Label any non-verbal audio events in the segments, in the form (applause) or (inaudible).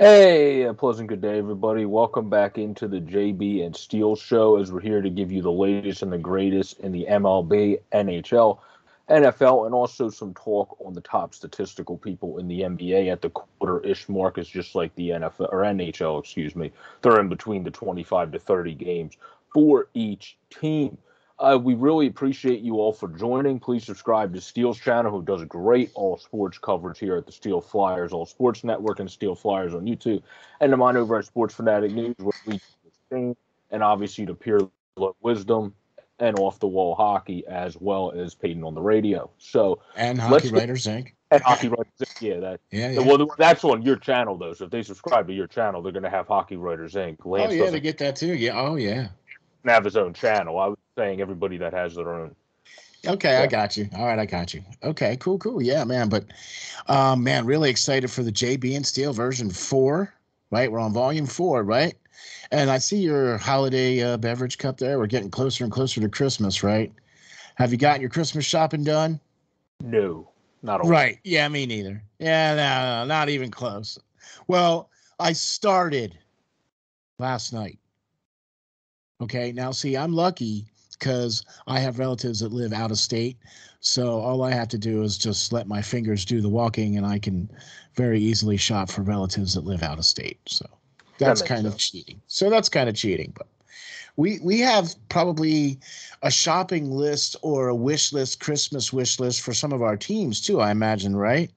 Hey, a pleasant good day, everybody. Welcome back into the JB and Steel Show as we're here to give you the latest and the greatest in the MLB, NHL, NFL, and also some talk on the top statistical people in the NBA at the quarter ish mark. Is just like the NFL or NHL, excuse me. They're in between the 25 to 30 games for each team. Uh, we really appreciate you all for joining. Please subscribe to Steel's channel, who does great all sports coverage here at the Steel Flyers All Sports Network and Steel Flyers on YouTube, and to mine over at Sports Phanatic News, where we do and obviously to Pure Wisdom and Off the Wall Hockey, as well as Peyton on the radio. So and Hockey Writers Inc. And Hockey Writers Inc. Yeah, that. Yeah, yeah. Well, that's on your channel though. So if they subscribe to your channel, they're going to have Hockey Writers Inc. Lance oh yeah, to get that too. Yeah. Oh yeah. Have his own channel. I was saying everybody that has their own. Okay, yeah. I got you. All right, I got you. Okay, cool, cool. Yeah, man. But um, man, really excited for the JB and Steel version four. Right, we're on volume four, right? And I see your holiday uh, beverage cup there. We're getting closer and closer to Christmas, right? Have you gotten your Christmas shopping done? No, not all. Right. Yeah, me neither. Yeah, no, no, not even close. Well, I started last night. Okay. Now, see, I'm lucky because I have relatives that live out of state. So all I have to do is just let my fingers do the walking, and I can very easily shop for relatives that live out of state. So that's that kind sense. of cheating. So that's kind of cheating, but we we have probably a shopping list or a wish list, Christmas wish list for some of our teams too. I imagine, right?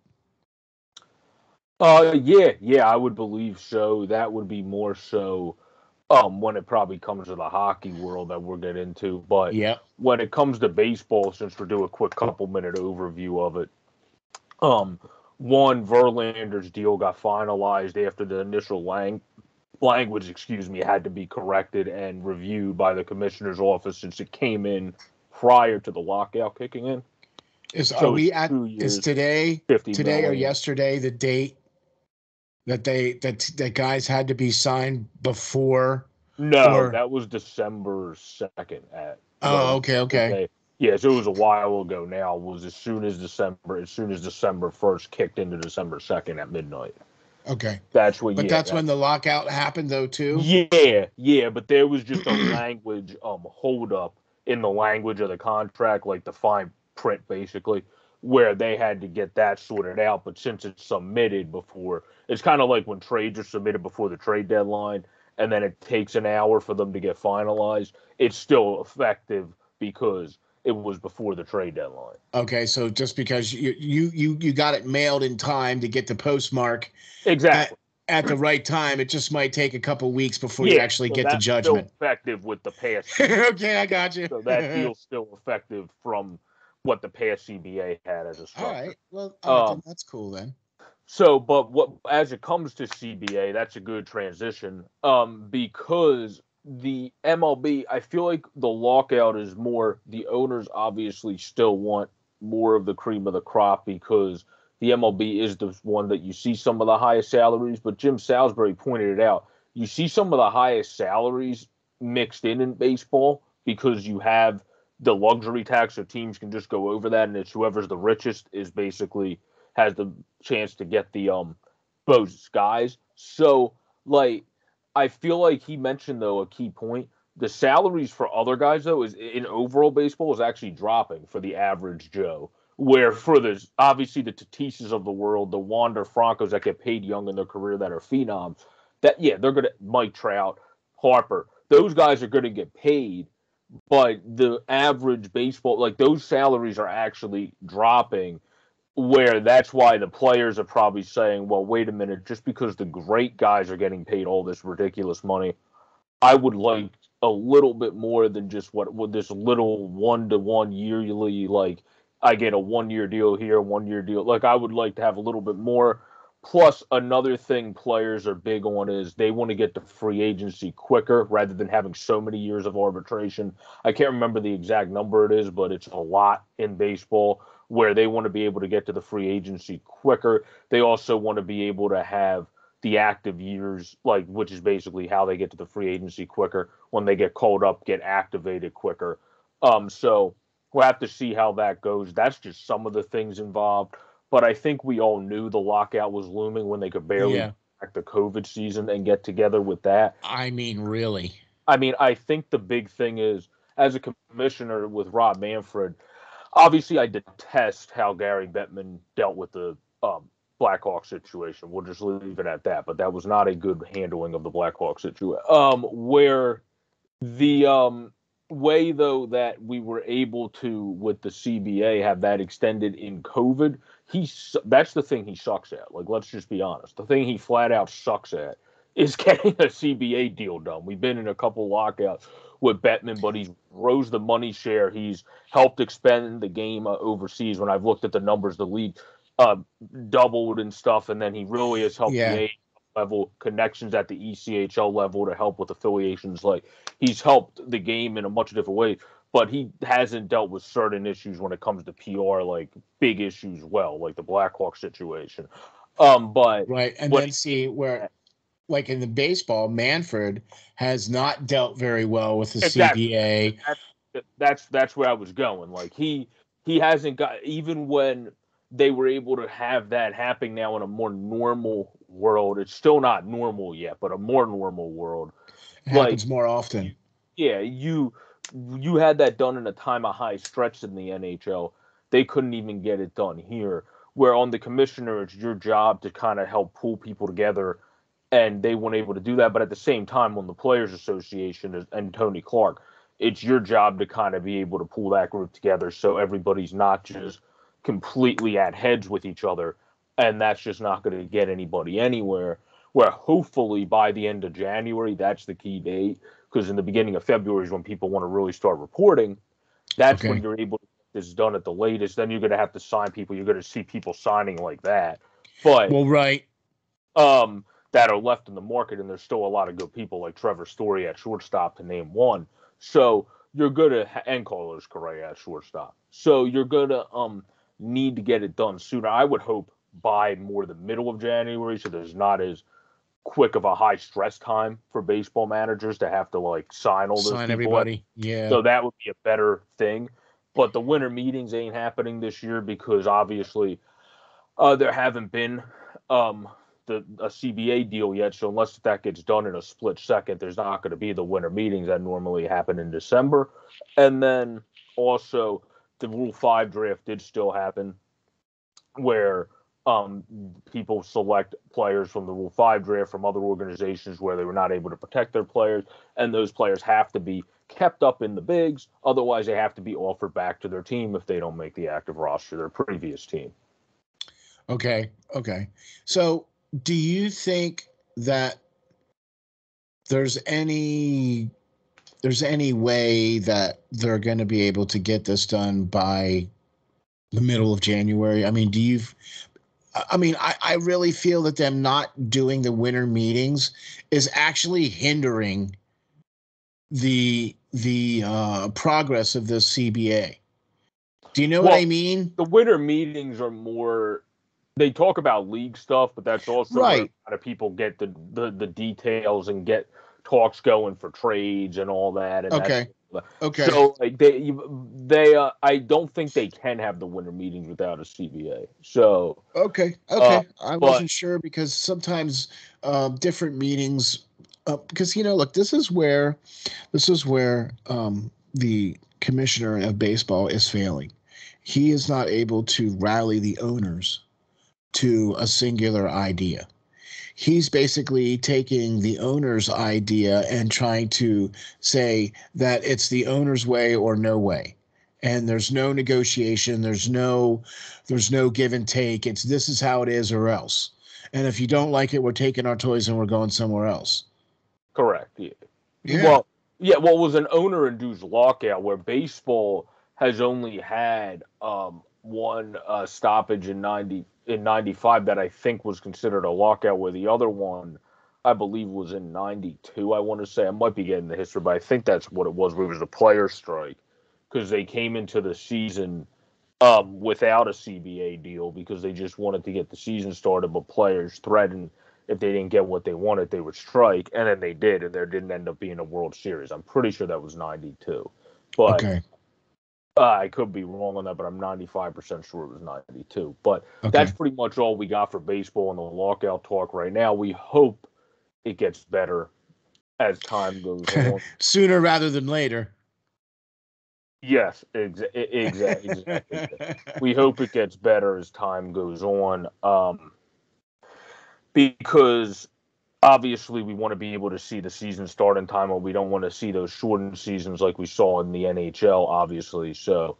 Uh, yeah, yeah, I would believe so. That would be more so um, when it probably comes to the hockey world that we'll get into. But yeah, when it comes to baseball, since we're doing a quick couple minute overview of it, um, one Verlander's deal got finalized after the initial lang- language, excuse me, had to be corrected and reviewed by the commissioner's office since it came in prior to the lockout kicking in. Is so are we at years, is today today million. or yesterday the date that they that that guys had to be signed before? No, or... that was December second. At oh, okay, okay. Yes, yeah, so it was a while ago. Now was as soon as December, as soon as December first kicked into December second at midnight. Okay, that's when. But yeah, that's, when the lockout happened, though, too. Yeah, yeah, but there was just a language um hold up in the language of the contract, like the fine print, basically where they had to get that sorted out. But since it's submitted before, it's kind of like when trades are submitted before the trade deadline, and then it takes an hour for them to get finalized. It's still effective because it was before the trade deadline. Okay, so just because you you you you got it mailed in time to get the postmark exactly at, at the right time, it just might take a couple weeks before yeah, you actually so get the judgment. effective with the (laughs) past. okay, I got you. So that (laughs) deal's still effective from what the past CBA had as a structure. All right. Well, um, that's cool then. So, but what as it comes to CBA, that's a good transition. Um, because the MLB, I feel like the lockout is more the owners obviously still want more of the cream of the crop because the MLB is the one that you see some of the highest salaries. But Jim Salisbury pointed it out. You see some of the highest salaries mixed in in baseball because you have the luxury tax, so teams can just go over that, and it's whoever's the richest is basically has the chance to get the um those guys. So like I feel like he mentioned though a key point. The salaries for other guys though is in overall baseball is actually dropping for the average Joe. Where for the obviously the Tatises of the world, the Wander Francos that get paid young in their career that are phenoms, that yeah, they're gonna Mike Trout, Harper, those guys are gonna get paid but the average baseball like those salaries are actually dropping where that's why the players are probably saying well wait a minute just because the great guys are getting paid all this ridiculous money i would like a little bit more than just what with this little one to one yearly like i get a one year deal here one year deal like i would like to have a little bit more Plus, another thing players are big on is they want to get to free agency quicker rather than having so many years of arbitration. I can't remember the exact number it is, but it's a lot in baseball where they want to be able to get to the free agency quicker. They also want to be able to have the active years, like which is basically how they get to the free agency quicker. When they get called up, get activated quicker. Um, so we'll have to see how that goes. That's just some of the things involved but I think we all knew the lockout was looming when they could barely yeah. back the COVID season and get together with that. I mean, really. I mean, I think the big thing is as a commissioner with Rob Manfred, obviously I detest how Gary Bettman dealt with the um, Blackhawk situation. We'll just leave it at that. But that was not a good handling of the Blackhawk situation. Um, where the um, way though that we were able to with the CBA have that extended in COVID, he's that's the thing he sucks at. Like let's just be honest. The thing he flat out sucks at is (laughs) getting a CBA deal done. We've been in a couple lockouts with Bettman, but he's rose the money share. He's helped expand the game uh, overseas. When I've looked at the numbers, the league uh, doubled and stuff, and then he really has helped yeah. the level connections at the ECHL level to help with affiliations. Like he's helped the game in a much different way, but he hasn't dealt with certain issues when it comes to PR, like big issues. Well, like the Blackhawk situation. Um, but right, and then see where like in the baseball, Manfred has not dealt very well with the exactly. CBA. That's, that's that's where I was going. Like he he hasn't got even when they were able to have that happen now in a more normal world. It's still not normal yet, but a more normal world. It happens like, more often. Yeah, you you had that done in a time of high stretch in the NHL. They couldn't even get it done here. Where on the commissioner, it's your job to kind of help pull people together and they weren't able to do that. But at the same time, on the Players Association and Tony Clark, it's your job to kind of be able to pull that group together so everybody's not just completely at heads with each other, and that's just not going to get anybody anywhere. Where hopefully by the end of January, that's the key date, because in the beginning of February is when people want to really start reporting. That's okay. when you're able to get this done at the latest. Then you're going to have to sign people. You're going to see people signing like that. But well, right. Um, that are left in the market, and there's still a lot of good people like Trevor Story at shortstop to name one. So you're gonna and Carlos Correa at shortstop. So you're gonna um need to get it done sooner. I would hope by more the middle of January, so there's not as quick of a high stress time for baseball managers to have to like sign all those sign everybody. Yeah. So that would be a better thing. But the winter meetings ain't happening this year because obviously uh, there haven't been um, the a CBA deal yet. So unless that gets done in a split second, there's not going to be the winter meetings that normally happen in December. And then also the Rule Five draft did still happen, where um, people select players from the Rule Five draft from other organizations where they were not able to protect their players, and those players have to be kept up in the bigs. Otherwise, they have to be offered back to their team if they don't make the active roster, their previous team. Okay. Okay. So do you think that there's any there's any way that they're going to be able to get this done by the middle of January? I mean, do you I mean, I, I really feel that them not doing the winter meetings is actually hindering the the uh, progress of the CBA. Do you know well, what I mean? The winter meetings are more they talk about league stuff, but that's also right. where a lot of people get the, the, the details and get talks going for trades and all that. And okay. Okay. So like they they uh, I don't think they can have the winter meetings without a CBA. So okay, okay, uh, I wasn't sure because sometimes uh, different meetings uh, because you know look this is where this is where um, the commissioner of baseball is failing. He is not able to rally the owners to a singular idea. He's basically taking the owner's idea and trying to say that it's the owner's way or no way. And there's no negotiation, there's no there's no give and take. It's this is how it is or else. And if you don't like it, we're taking our toys and we're going somewhere else. Correct. Yeah. yeah. Well, yeah, well, it was an owner induced lockout where baseball has only had um, one uh, stoppage in 90 in 95 that I think was considered a lockout, where the other one, I believe, was in 92. I want to say I might be getting the history, but I think that's what it was. Where it was a player strike because they came into the season um, without a CBA deal because they just wanted to get the season started, but players threatened if they didn't get what they wanted, they would strike, and then they did, and there didn't end up being a World Series. I'm pretty sure that was 92. But okay. Uh, I could be wrong on that, but I'm 95% sure it was 92. But Okay. that's pretty much all we got for baseball and the lockout talk right now. We hope it gets better as time goes (laughs) on. Sooner rather than later. yes, exa- e- exa- exactly. (laughs) we hope it gets better as time goes on. Um, because obviously we want to be able to see the season start in time, or we don't want to see those shortened seasons like we saw in the NHL, obviously. So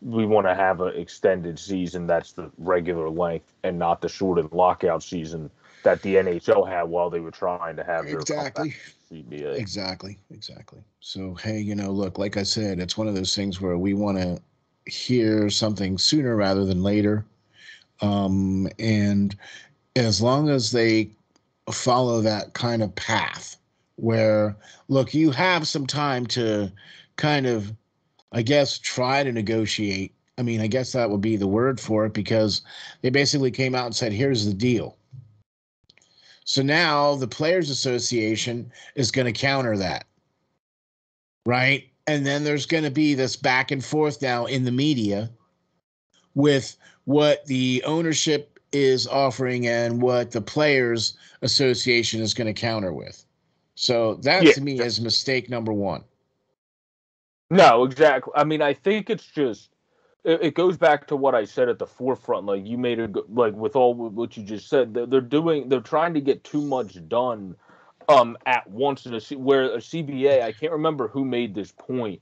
we want to have an extended season that's the regular length and not the shortened lockout season that the NHL had while they were trying to have their exactly. CBA. Exactly. Exactly. So, hey, you know, look, like I said, it's one of those things where we want to hear something sooner rather than later. Um, and as long as they follow that kind of path where, look, you have some time to kind of, I guess, try to negotiate. I mean, I guess that would be the word for it because they basically came out and said, here's the deal. So now the Players Association is going to counter that. Right. And then there's going to be this back and forth now in the media with what the ownership is offering and what the Players Association is going to counter with. So that Yeah. to me is mistake number one. No, exactly. I mean, I think it's just it, it goes back to what I said at the forefront. Like you made go- like with all what you just said. They're, they're doing. They're trying to get too much done um at once in a C, where a CBA. I can't remember who made this point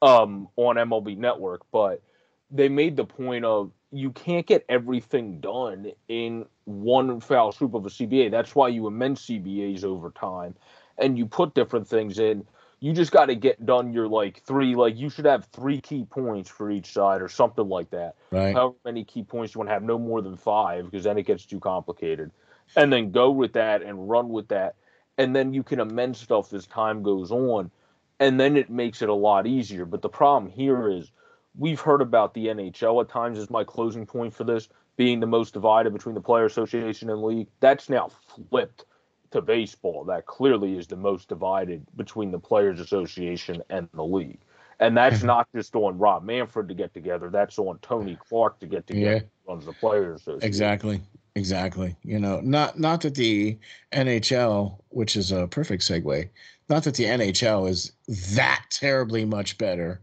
um on MLB Network, but they made the point of you can't get everything done in one foul swoop of a CBA. That's why you amend CBAs over time, and you put different things in. You just got to get done your like three like you should have three key points for each side or something like that. Right. however many key points you want to have no more than five because then it gets too complicated. And then go with that and run with that. And then you can amend stuff as time goes on. And then it makes it a lot easier. But the problem here is we've heard about the nhl at times as my closing point for this being the most divided between the player association and league that's now flipped to baseball that clearly is the most divided between the players association and the league and that's mm-hmm. not just on rob manfred to get together that's on tony clark to get together Yeah. who runs the players association Exactly. Exactly. You know, not not that the NHL, which is a perfect segue, not that the NHL is that terribly much better,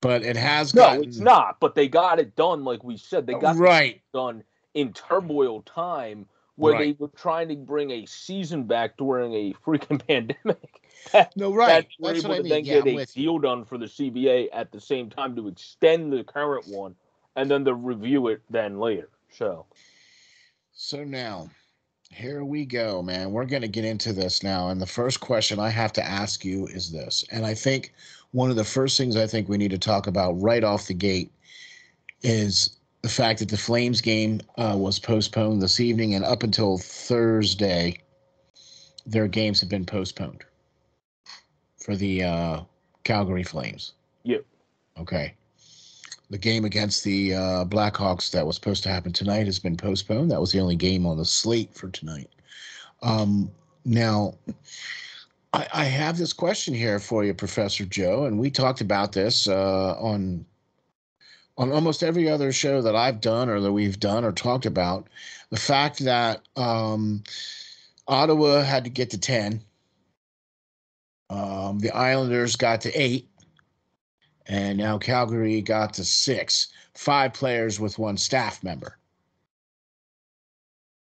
but it has no gotten it's not but they got it done like we said they got it right. done in turmoil time where Right. they were trying to bring a season back during a freaking (laughs) pandemic No, that right. they were That's what I mean. then Yeah, get I'm a with you. deal done for the CBA at the same time to extend the current one and then to review it then later. So So now, here we go, man. We're going to get into this now. And the first question I have to ask you is this. And I think one of the first things I think we need to talk about right off the gate is the fact that the Flames game uh, was postponed this evening. And up until Thursday, their games have been postponed for the uh, Calgary Flames. Yep. Okay. The game against the uh, Blackhawks that was supposed to happen tonight has been postponed. That was the only game on the slate for tonight. Um, now, I, I have this question here for you, Professor Joe, and we talked about this uh, on on almost every other show that I've done or that we've done or talked about. The fact that um, Ottawa had to get to ten, um, the Islanders got to eight, and now Calgary got to six. Five players with one staff member.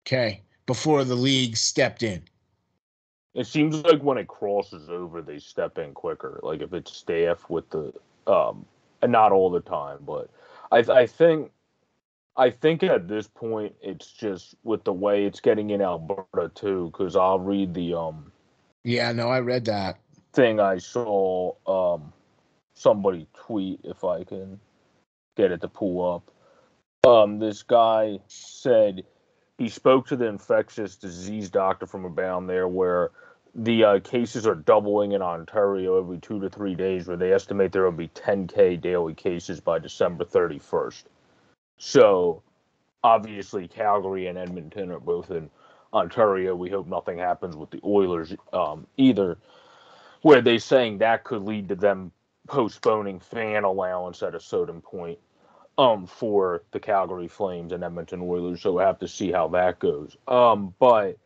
Okay, before the league stepped in. It seems like when it crosses over, they step in quicker. Like if it's staff with the, um, and not all the time, but I, I think, I think at this point it's just with the way it's getting in Alberta too. Because I'll read the um Yeah, no, I read that. thing I saw um somebody tweet if I can get it to pull up. Um this guy said he spoke to the infectious disease doctor from around there where the uh, cases are doubling in Ontario every 2 to 3 days where they estimate there will be 10k daily cases by December 31st. So obviously Calgary and Edmonton are both in Ontario. We hope nothing happens with the Oilers um, either where they're saying that could lead to them postponing fan allowance at a certain point um for the Calgary Flames and Edmonton Oilers. So we'll have to see how that goes. Um, but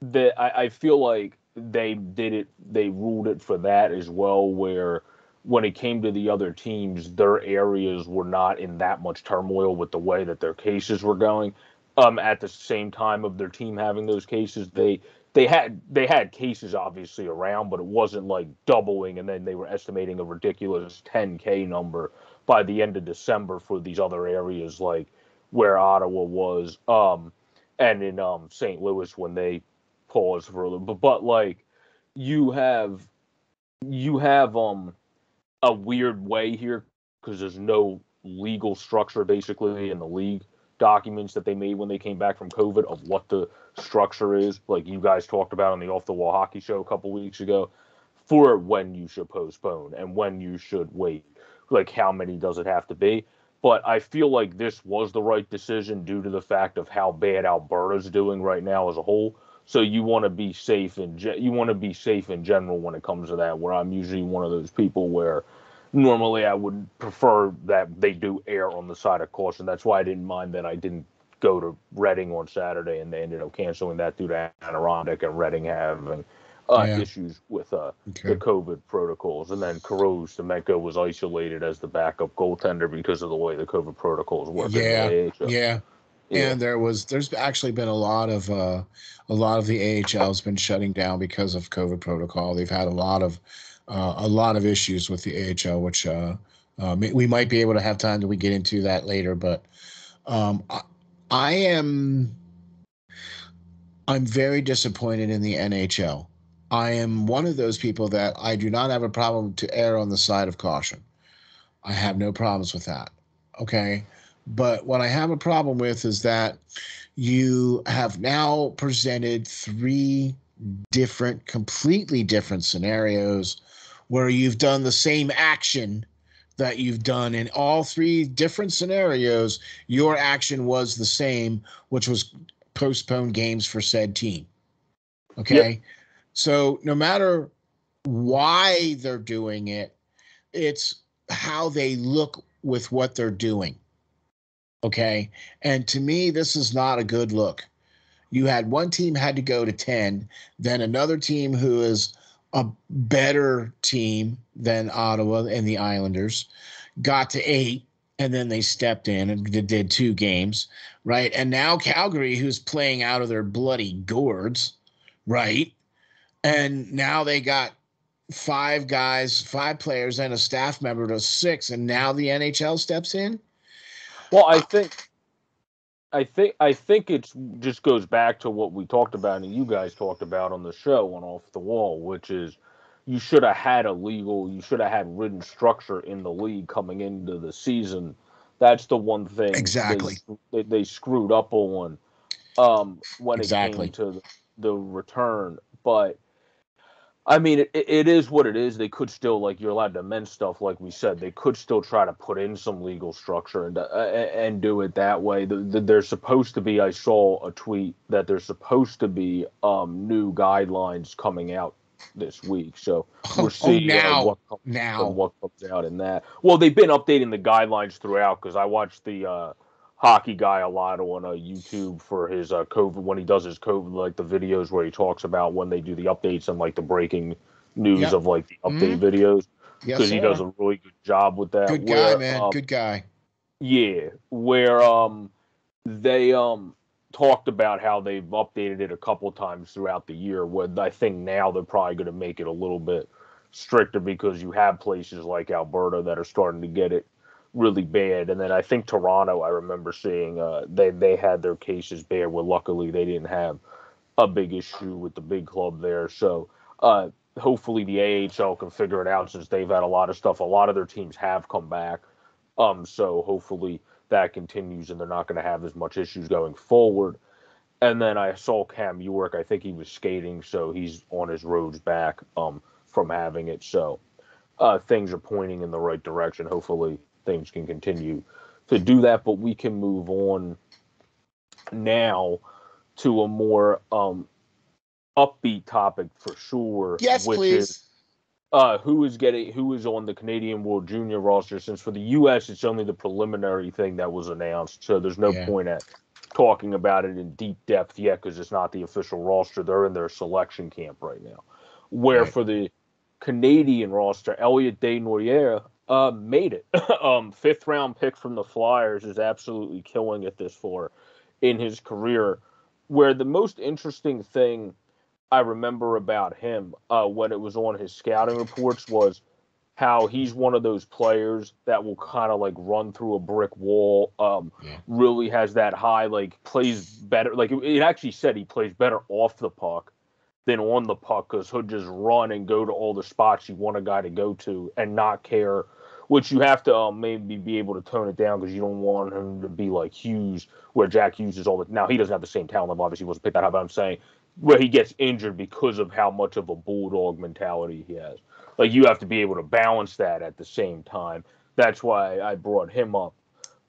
the I, I feel like they did it. They ruled it for that as well, where when it came to the other teams, their areas were not in that much turmoil with the way that their cases were going. Um, at the same time of their team having those cases, they they had they had cases obviously around, but it wasn't like doubling, and then they were estimating a ridiculous 10k number by the end of December for these other areas like where Ottawa was, um, and in um, St. Louis when they paused for a little. But but like you have you have um a weird way here because there's no legal structure basically in the league documents that they made when they came back from COVID of what the structure is, like you guys talked about on the Off the Wall Hockey Show a couple weeks ago, for when you should postpone and when you should wait. Like, how many does it have to be? But I feel like this was the right decision due to the fact of how bad Alberta's doing right now as a whole. So you want to be safe and ge- you want to be safe in general when it comes to that. Where I'm usually one of those people where normally I would prefer that they do err on the side of caution. That's why I didn't mind that I didn't go to Reading on Saturday and they ended up canceling that due to Adirondack and Reading having uh, Yeah. issues with uh, Okay. the COVID protocols. And then Kirill Ustimenko was isolated as the backup goaltender because of the way the COVID protocols work. Yeah. Yeah. And there was there's actually been a lot of uh a lot of the AHL has been shutting down because of COVID protocol. They've had a lot of uh, a lot of issues with the AHL, which uh, uh, we might be able to have time that we get into that later. But um, I, I am I'm very disappointed in the NHL. I am one of those people that I do not have a problem to err on the side of caution. I have no problems with that. Okay. But what I have a problem with is that you have now presented three different, completely different scenarios where you've done the same action that you've done in all three different scenarios. Your action was the same, which was postpone games for said team. Okay. So no matter why they're doing it, it's how they look with what they're doing. Okay. And to me, this is not a good look. You had one team had to go to 10, then another team who is a better team than Ottawa and the Islanders got to eight, and then they stepped in and did- did two games, right? And now Calgary, who's playing out of their bloody gourds, right? And now they got five guys, five players, and a staff member to six, and now the NHL steps in. Well, I think, I think, I think it's just goes back to what we talked about and you guys talked about on the show on Off the Wall, which is you should have had a legal, you should have had written structure in the league coming into the season. That's the one thing Exactly. they, they screwed up on um, when Exactly. it came to the return. But I mean, it, it is what it is. They could still, like, you're allowed to amend stuff, like we said. They could still try to put in some legal structure and uh, and do it that way. The, the, there's supposed to be. I saw a tweet that there's supposed to be um, new guidelines coming out this week. So (laughs) Oh, we're seeing uh, now, what comes now. and what comes out in that. Well, they've been updating the guidelines throughout because I watched the uh, hockey guy a lot on uh, YouTube for his uh, COVID when he does his COVID like the videos where he talks about when they do the updates and like the breaking news Yep. of like the update Mhm. videos Yes, because he does a really good job with that. good where, guy, man. um, good guy. yeah, where um they um talked about how they've updated it a couple times throughout the year. Where I think now they're probably going to make it a little bit stricter because you have places like Alberta that are starting to get it really bad. And then I think Toronto, I remember seeing uh, they they had their cases bad. Where luckily they didn't have a big issue with the big club there. So uh, hopefully the AHL can figure it out since they've had a lot of stuff. A lot of their teams have come back. Um, so hopefully that continues and they're not going to have as much issues going forward. And then I saw Cam York. I think he was skating, so he's on his roads back um, from having it. So uh, things are pointing in the right direction. Hopefully things can continue to do that. But we can move on now to a more um, upbeat topic for sure. Yes, which please. Is, uh, who is getting who is on the Canadian World Junior roster. Since for the U.S. it's only the preliminary thing that was announced, so there's no Yeah. point at talking about it in deep depth yet because it's not the official roster. They're in their selection camp right now. Where Right. for the Canadian roster, Elliot Desnoyers uh, made it. (laughs) um, fifth round pick from the Flyers is absolutely killing it this far in his career. Where the most interesting thing I remember about him uh, when it was on his scouting reports was how he's one of those players that will kind of like run through a brick wall. Um, Yeah. Really has that high, like plays better. Like it, it actually said he plays better off the puck than on the puck because he'll just run and go to all the spots you want a guy to go to and not care. Which you have to um, maybe be able to tone it down because you don't want him to be like Hughes, where Jack Hughes is all the. Now he doesn't have the same talent level. Obviously, he wasn't picked that high, but I'm saying where he gets injured because of how much of a bulldog mentality he has. Like you have to be able to balance that at the same time. That's why I brought him up.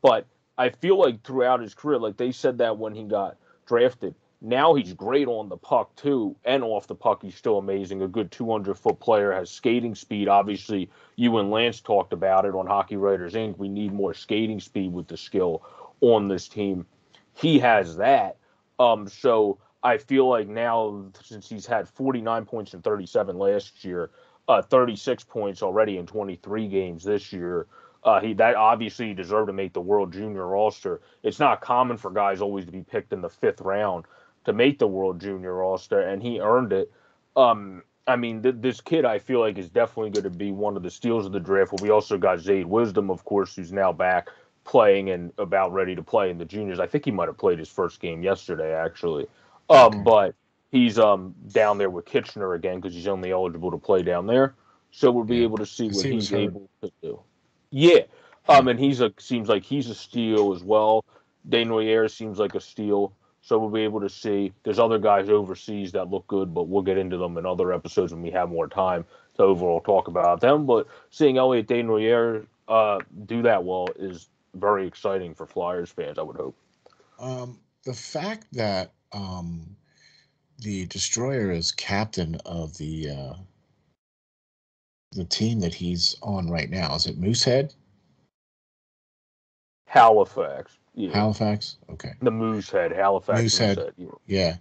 But I feel like throughout his career, like they said that when he got drafted, now he's great on the puck too, and off the puck he's still amazing. A good 200 foot player has skating speed. Obviously, you and Lance talked about it on Hockey Writers Inc. We need more skating speed with the skill on this team. He has that. Um, so I feel like now since he's had 49 points in 37 last year, uh, 36 points already in 23 games this year. Uh, he that obviously deserved to make the World Junior roster. It's not common for guys always to be picked in the fifth round to make the World Junior roster, and he earned it. Um, I mean, th- this kid I feel like is definitely going to be one of the steals of the draft. But we also got Zayd Wisdom, of course, who's now back playing and about ready to play in the juniors. I think he might have played his first game yesterday, actually. Um, Okay. but he's um down there with Kitchener again because he's only eligible to play down there. So we'll be Yeah, able to see what he's hurt. able to do. Yeah. Um, and he's a seems like he's a steal as well. Desnoyers seems like a steal. So we'll be able to see. There's other guys overseas that look good, but we'll get into them in other episodes when we have more time to overall talk about them. But seeing Elliot Desnoyers uh, do that well is very exciting for Flyers fans. I would hope. Um, the fact that um, the destroyer is captain of the uh, the team that he's on right now is it Moosehead, Halifax. Yeah. Halifax? Okay, the Moosehead, Halifax Moosehead. Moosehead. yeah. yeah.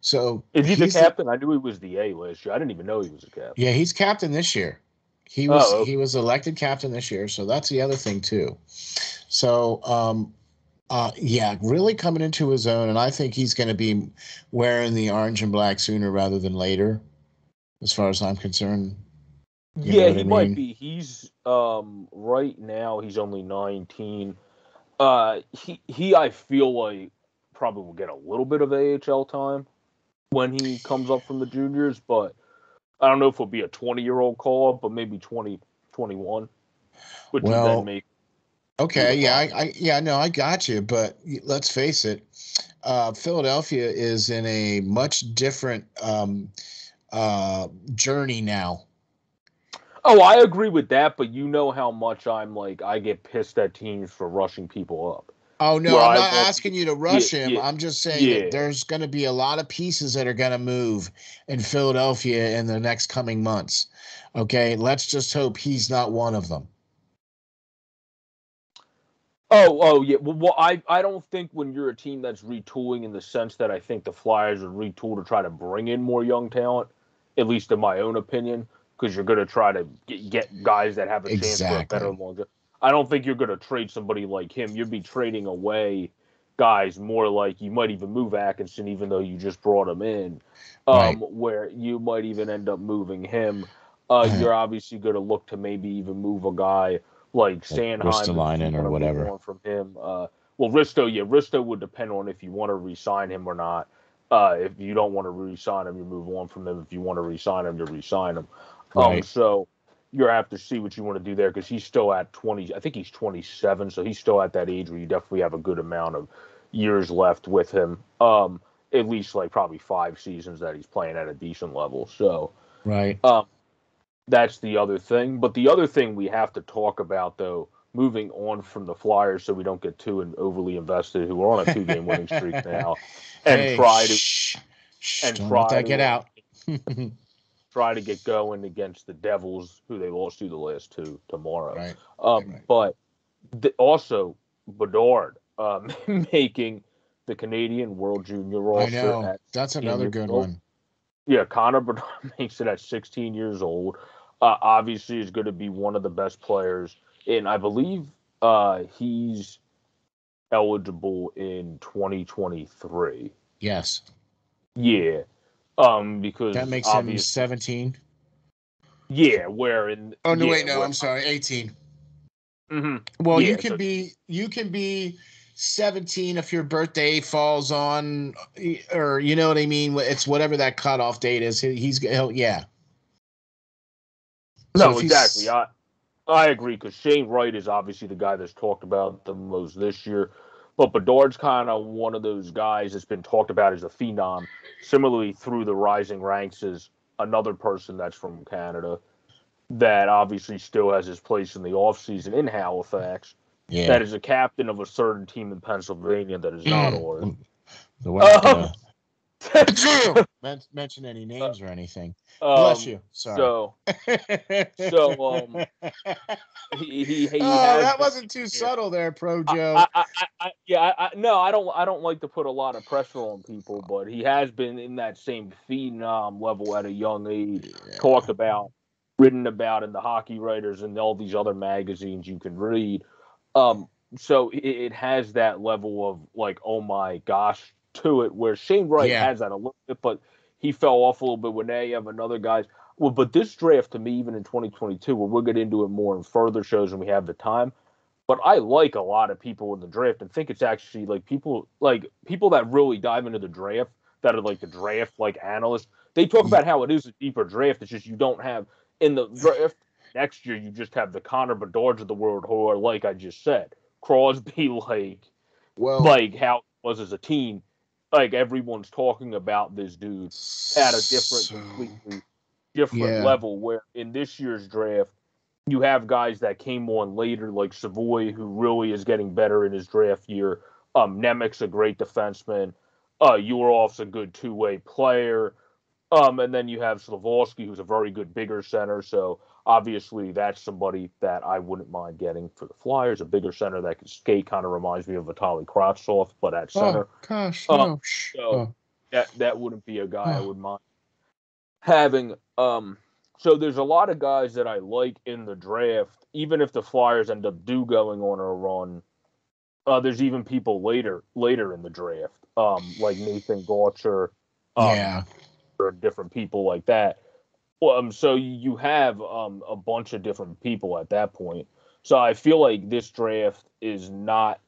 So Is he the captain? I knew he was the A last year. I didn't even know he was a captain. yeah, he's captain this year. He was Oh, okay. he was elected captain this year, so that's the other thing too. So um, uh, yeah, really coming into his own, and I think he's going to be wearing the orange and black sooner rather than later, as far as I'm concerned. You yeah, he I might be. He's um right now he's only 19. Uh he he I feel like probably will get a little bit of AHL time when he comes up from the juniors, but I don't know if it'll be a 20-year-old call up, but maybe 20 21. Which would Well, then make Okay, yeah, I. I yeah, no, I got you, but let's face it, uh, Philadelphia is in a much different um, uh, journey now. Oh, I agree with that, but you know how much I'm like I get pissed at teams for rushing people up. Oh no, Well, I'm not want- asking you to rush yeah, him. yeah, I'm just saying yeah. that there's going to be a lot of pieces that are going to move in Philadelphia in the next coming months. Okay, let's just hope he's not one of them. Oh, oh yeah. Well, well, I I don't think when you're a team that's retooling in the sense that I think the Flyers are retool to try to bring in more young talent, at least in my own opinion, because you're going to try to get, guys that have a chance for a better Exactly. longer. I don't think you're going to trade somebody like him. You'd be trading away guys more like you might even move Atkinson, even though you just brought him in, um, Right. where you might even end up moving him. Uh, you're obviously going to look to maybe even move a guy like Sanheim if Ristolainen or whatever. from him. Uh, well, Risto, yeah, Risto would depend on if you want to re-sign him or not. Uh, if you don't want to re-sign him, you move on from him. If you want to re-sign him, you re-sign him. Um, so you're have to see what you want to do there because he's still at 20. I think he's 27, so he's still at that age where you definitely have a good amount of years left with him. Um, at least like probably five seasons that he's playing at a decent level. So Right. um, that's the other thing. But the other thing we have to talk about, though, moving on from the Flyers, so we don't get too in- overly invested, who are on a two-game winning streak now, and Hey, try to shh, and try to- get out. (laughs) try to get going against the Devils, who they lost to the last two tomorrow. Right. Um, right. But the, also Bedard um, (laughs) making the Canadian World Junior I roster. know. At, That's another good old. one. yeah, Connor Bedard (laughs) makes it at 16 years old. Uh, obviously, is going to be one of the best players, and I believe uh, he's eligible in 2023. Yes. Yeah, um, because That makes him 17. Yeah, where in Oh no, yeah, wait, no, where- I'm sorry, 18. Mhm. Well, you can so- be you can be 17 if your birthday falls on or you know what I mean, it's whatever that cutoff date is. He- He's he'll, yeah. So No, exactly. I I agree because Shane Wright is obviously the guy that's talked about the most this year, but Bedard's kind of one of those guys that's been talked about as a phenom. Similarly, through the rising ranks is another person that's from Canada that obviously still has his place in the offseason in Halifax. Yeah. That is a captain of a certain team in Pennsylvania that is not Mm. ours. The we're not (laughs) Um, gonna (laughs) men- mention any names or anything. Bless Um, you. Sorry. So (laughs) so, um, he, he, he oh, has that wasn't too subtle there, Pro Joe. I, I, I, I, yeah, I, I, no, I don't. I don't like to put a lot of pressure on people, but he has been in that same phenom level at a young age. Yeah. Talked about, written about in the Hockey Writers and all these other magazines you can read. Um, so it, it has that level of like, oh my gosh, to it. Where Shane Wright Yeah. has that a little bit, but he fell off a little bit when they have another guys. Well, but this draft to me, even in 2022, where we'll get into it more in further shows when we have the time. But I like a lot of people in the draft and think it's actually like people like people that really dive into the draft that are like the draft like analysts. They talk mm-hmm. about how it is a deeper draft. It's just you don't have in the draft next year. You just have the Connor Bedards of the world who are like I just said, Crosby, (laughs) like well, like how it was as a team. Like everyone's talking about this dude at a different, so- completely different Yeah. level. Where in this year's draft, you have guys that came on later, like Savoie, who really is getting better in his draft year. Um, Nemec's a great defenseman. Uh, Urov's a good two-way player. Um, and then you have Slafkovsky, who's a very good bigger center. So obviously, that's somebody that I wouldn't mind getting for the Flyers. A bigger center that can skate kind of reminds me of Vitaly Oh, but at center Oh, gosh, Uh, no. So- Oh. that that wouldn't be a guy I Oh. would mind having. Um, so there's a lot of guys that I like in the draft, even if the Flyers end up do going on a run. Uh, there's even people later later in the draft, um, like Nathan Gaucher, um, yeah. or different people like that. Well, um, so you have um a bunch of different people at that point. So I feel like this draft is not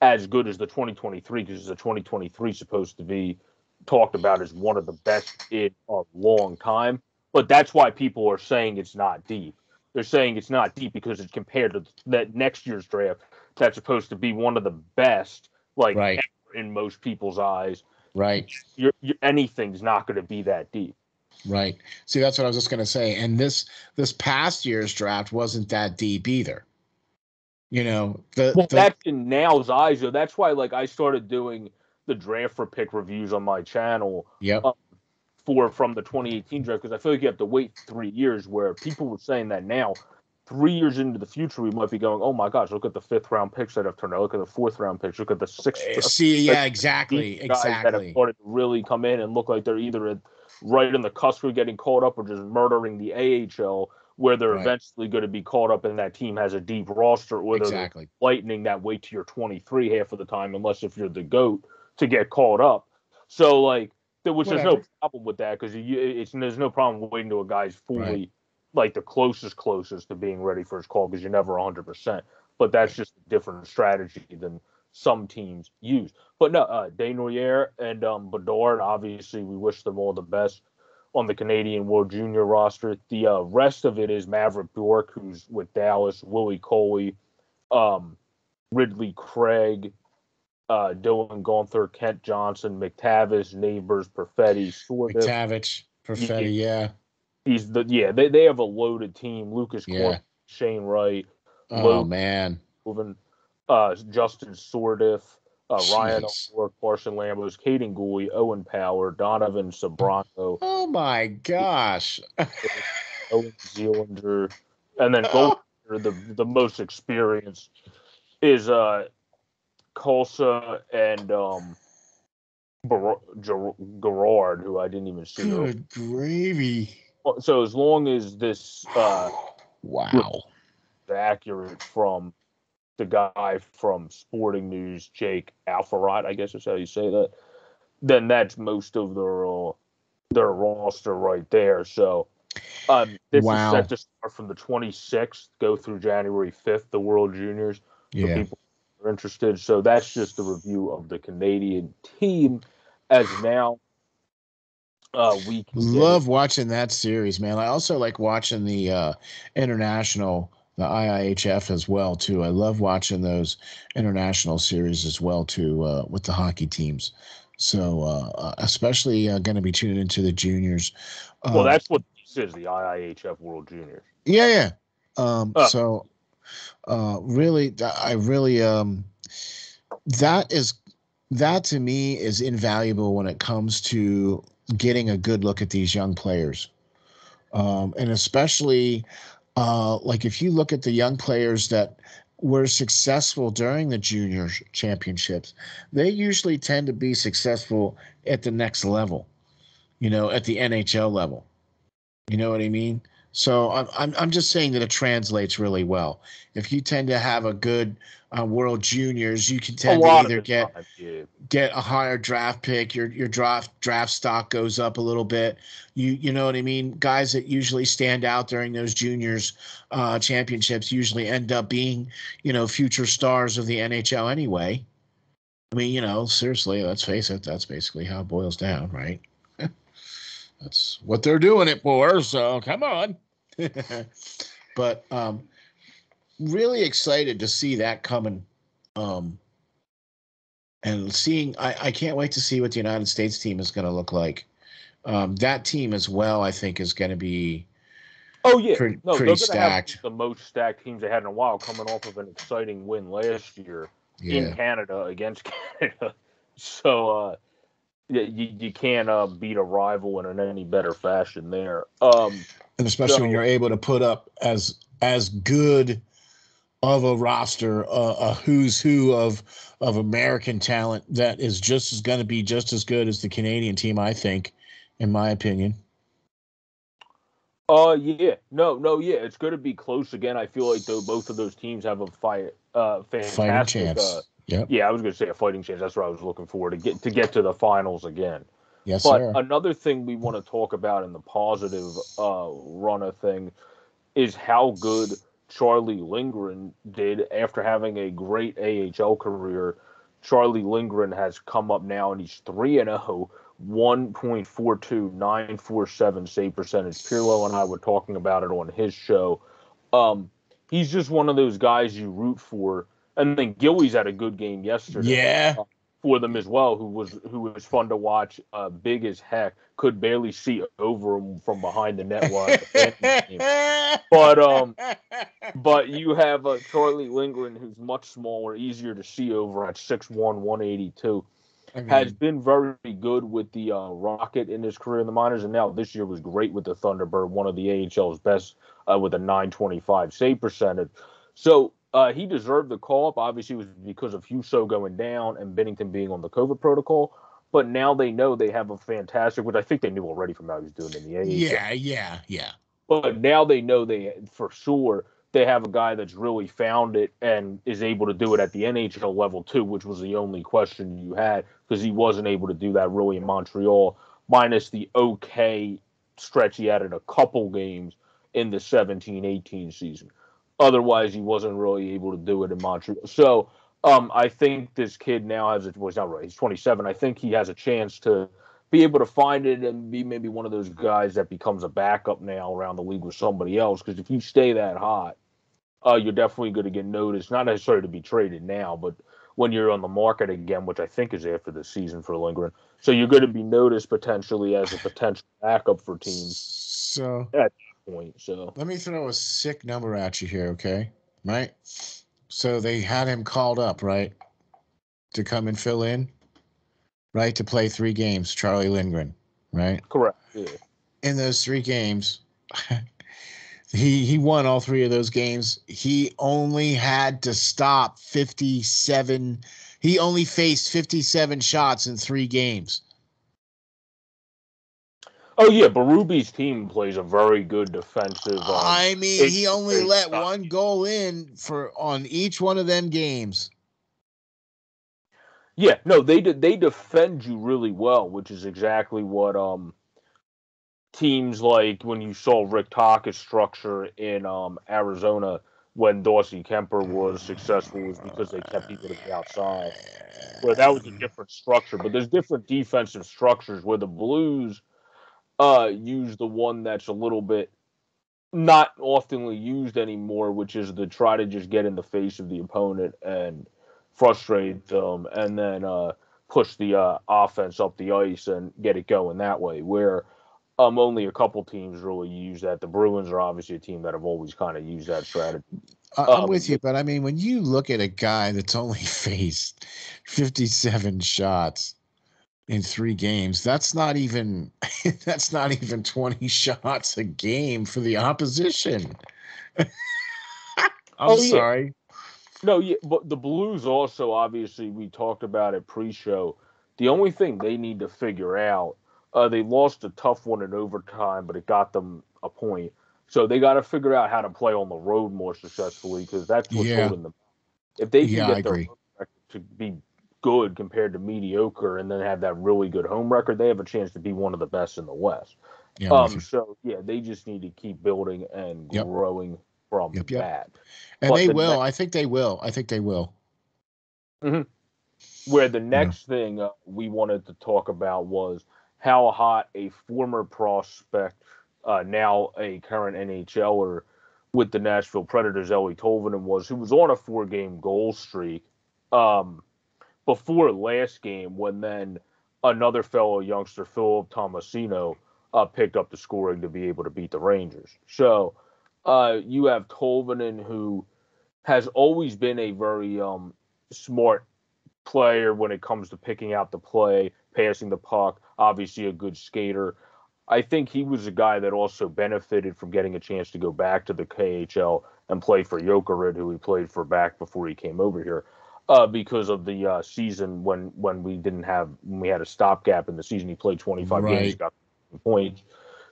as good as the 2023 because the 2023 is supposed to be talked about as one of the best in a long time. But that's why people are saying it's not deep. They're saying it's not deep because it's compared to that next year's draft that's supposed to be one of the best, like Right. in most people's eyes. Right. You're, you anything's not going to be that deep. Right. See, that's what I was just going to say. And this this past year's draft wasn't that deep either. You know, the, Well, the that's in now's eyes, though. That's why, like, I started doing the draft for pick reviews on my channel yep. for from the 2018 draft because I feel like you have to wait three years. Where people were saying that now, three years into the future, we might be going, "Oh my gosh, look at the fifth round picks that have turned out. Look at the fourth round picks. Look at the sixth." Uh, See, yeah, like, exactly, that have started to really come in and look like they're either at, right in the cusp of getting caught up or just murdering the AHL, where they're Right. eventually going to be caught up and that team has a deep roster, or they're Exactly. lightning that weight to you're 23 half of the time, unless if you're the goat to get caught up. So like, there which there's no problem with that because you it's there's no problem waiting till a guy's fully Right. like the closest closest to being ready for his call because you're never 100. percent But that's just a different strategy than some teams use. But no, uh, Desnoyers and um, Bedard, obviously, we wish them all the best on the Canadian World Junior roster. The uh, rest of it is Mavrik Bourque, who's with Dallas, Willie Coley, um, Ridly Greig, uh, Dylan Guenther, Kent Johnson, McTavish, Neighbours, Perfetti, Sorda. McTavish, Perfetti, yeah. He's the yeah. They, they have a loaded team. Lucas Yeah. Corp, Shane Wright, Oh Low- man. Moving, uh, Justin Sourdif, uh, Ryan. O'Rourke, Carson Lambos, Kaiden Guhle, Owen Power, Donovan Sebrango, Oh my gosh. (laughs) Owen Zealander, and then goaltender, (laughs) the the most experienced is uh Colsa and um Bar- Ger- Garand, who I didn't even see. earlier. Good gravy. So as long as this uh (sighs) Wow. accurate from the guy from Sporting News, Jake Alfarad, I guess is how you say that, then that's most of their uh, their roster right there. So um, this Wow. is set to start from the 26th, go through January 5th, the World Juniors. For Yeah. people who are interested. So that's just a review of the Canadian team as now uh, we Love watching that series, man. I also like watching the uh, international, the IIHF as well too. I love watching those international series as well too uh, with the hockey teams. So uh, uh, especially uh, going to be tuning into the juniors. Well, Um, that's what this is the IIHF World Juniors. Yeah, yeah. Um. So, uh, really, I really, um, that is, that to me is invaluable when it comes to getting a good look at these young players. Um, and especially, uh, like if you look at the young players that were successful during the junior championships, they usually tend to be successful at the next level, you know, at the NHL level. You know what I mean? So I'm, I'm, I'm just saying that it translates really well. If you tend to have a good uh, World Juniors, you can tend to either get time, yeah. get a higher draft pick. Your your draft draft stock goes up a little bit. You you know what I mean? Guys that usually stand out during those juniors uh, championships usually end up being you know future stars of the NHL anyway. I mean, you know, seriously, let's face it. That's basically how it boils down, right? (laughs) that's what they're doing it for. So come on. (laughs) but um, really excited to see that coming. Um, and seeing, I, I can't wait to see what the United States team is going to look like. Um, that team as well, I think, is going to be Oh yeah, pretty- no, pretty stacked. the most stacked teams they had in a while, coming off of an exciting win last year in Canada against (laughs) Canada. So uh, yeah, you you can't uh, beat a rival in any better fashion there. Um, and especially when you're able to put up as as good of a roster, uh, a who's who of of American talent that is just as going to be just as good as the Canadian team. I think, in my opinion. uh, yeah, no, no, yeah, it's going to be close again. I feel like though both of those teams have a fight, uh, fantastic. Fighting chance. Uh, yep. yeah, I was going to say a fighting chance. That's what I was looking for to get to get to the finals again. Yes, But sir. another thing we want to talk about in the positive uh, runner thing is how good Charlie Lindgren did after having a great AHL career. Charlie Lindgren has come up now and he's 3 and oh, 0, 1.42, 947 save percentage. Pirlo and I were talking about it on his show. Um, he's just one of those guys you root for. And then Gilly's had a good game yesterday yeah. For them as well, who was who was fun to watch. Uh, big as heck, could barely see over him from behind the net. While at the Panthers game. But, um, But you have uh, Charlie Lindgren, who's much smaller, easier to see over at 6'1", 182. I mean, Has been very good with the uh, Rocket in his career in the minors, and now this year was great with the Thunderbird, one of the AHL's best uh, with a 925 save percentage. So uh, he deserved the call up. Obviously, it was because of Husso going down and Binnington being on the COVID protocol. But now they know they have a fantastic, which I think they knew already from how he was doing in the AHL. yeah, yeah, yeah. But now they know they for sure they have a guy that's really found it and is able to do it at the NHL level too, which was the only question you had because he wasn't able to do that really in Montreal, minus the okay stretch he had in a couple games in the 17-18 season. Otherwise, he wasn't really able to do it in Montreal. So um, I think this kid now has a well, he's not right. He's 27. I think he has a chance to be able to find it and be maybe one of those guys that becomes a backup now around the league with somebody else. Because if you stay that hot, uh, you're definitely going to get noticed. Not necessarily to be traded now, but when you're on the market again, which I think is after the season for Lindgren. So you're going to be noticed potentially as a potential backup for teams So point. So let me throw a sick number at you here, okay? Right? So they had him called up, right? to come and fill in, right? To play three games, Charlie Lindgren, right? Correct. Yeah. In those three games, (laughs) he he won all three of those games. He only had to stop 57 he only faced 57 shots in 3 games. Oh yeah, Berube's team plays a very good defensive. Um, I mean, he only let one goal in for on each one of them games. Yeah, no, they they defend you really well, which is exactly what um teams like when you saw Rick Tocchet's structure in um Arizona when Darcy Kuemper was successful was because they kept people to the outside. Where that was a different structure, but there's different defensive structures where the Blues uh, use the one that's a little bit not oftenly used anymore, which is to try to just get in the face of the opponent and frustrate them, and then uh, push the uh, offense up the ice and get it going that way. Where um, only a couple teams really use that. The Bruins are obviously a team that have always kind of used that strategy. I'm um, with you, but I mean, when you look at a guy that's only (laughs) faced 57 shots in three games. That's not even (laughs) that's not even 20 (laughs) shots a game for the opposition. (laughs) I'm oh, sorry. Yeah. No, yeah, but the Blues also obviously we talked about it pre-show. The only thing they need to figure out, uh, they lost a tough one in overtime, but it got them a point. So they got to figure out how to play on the road more successfully because that's what's yeah. holding them. If they can yeah, get their to be good compared to mediocre and then have that really good home record, they have a chance to be one of the best in the West. Yeah, um, so yeah, they just need to keep building and yep. growing from yep, yep. that. And but they the will. Next, I think they will. I think they will. Mm-hmm. Where the next yeah. thing uh, we wanted to talk about was how hot a former prospect, uh, now a current NHLer with the Nashville Predators, Eeli Tolvanen was, who was on a four-game goal streak. Um, before last game when then another fellow youngster, Philip Tomasino, uh, picked up the scoring to be able to beat the Rangers. So uh, you have Tolvanen, who has always been a very um, smart player when it comes to picking out the play, passing the puck, obviously a good skater. I think he was a guy that also benefited from getting a chance to go back to the KHL and play for Jokerit, who he played for back before he came over here uh, because of the uh, season when when we didn't have when we had a stopgap in the season. He played 25 right. games, got points,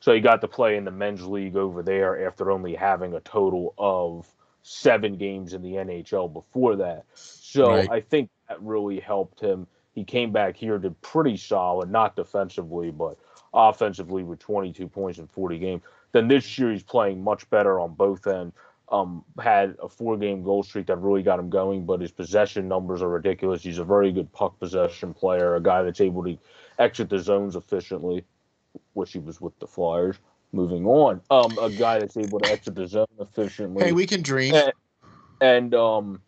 so he got to play in the men's league over there after only having a total of seven games in the NHL before that. So right. I think that really helped him. He came back here to pretty solid, not defensively, but offensively with 22 points in 40 games. Then this year he's playing much better on both ends um, had a four game goal streak that really got him going, but his possession numbers are ridiculous. He's a very good puck possession player, a guy that's able to exit the zones efficiently, which he was with the Flyers. Moving on, um, a guy that's able to exit the zone efficiently. Hey, we can dream. And, and um,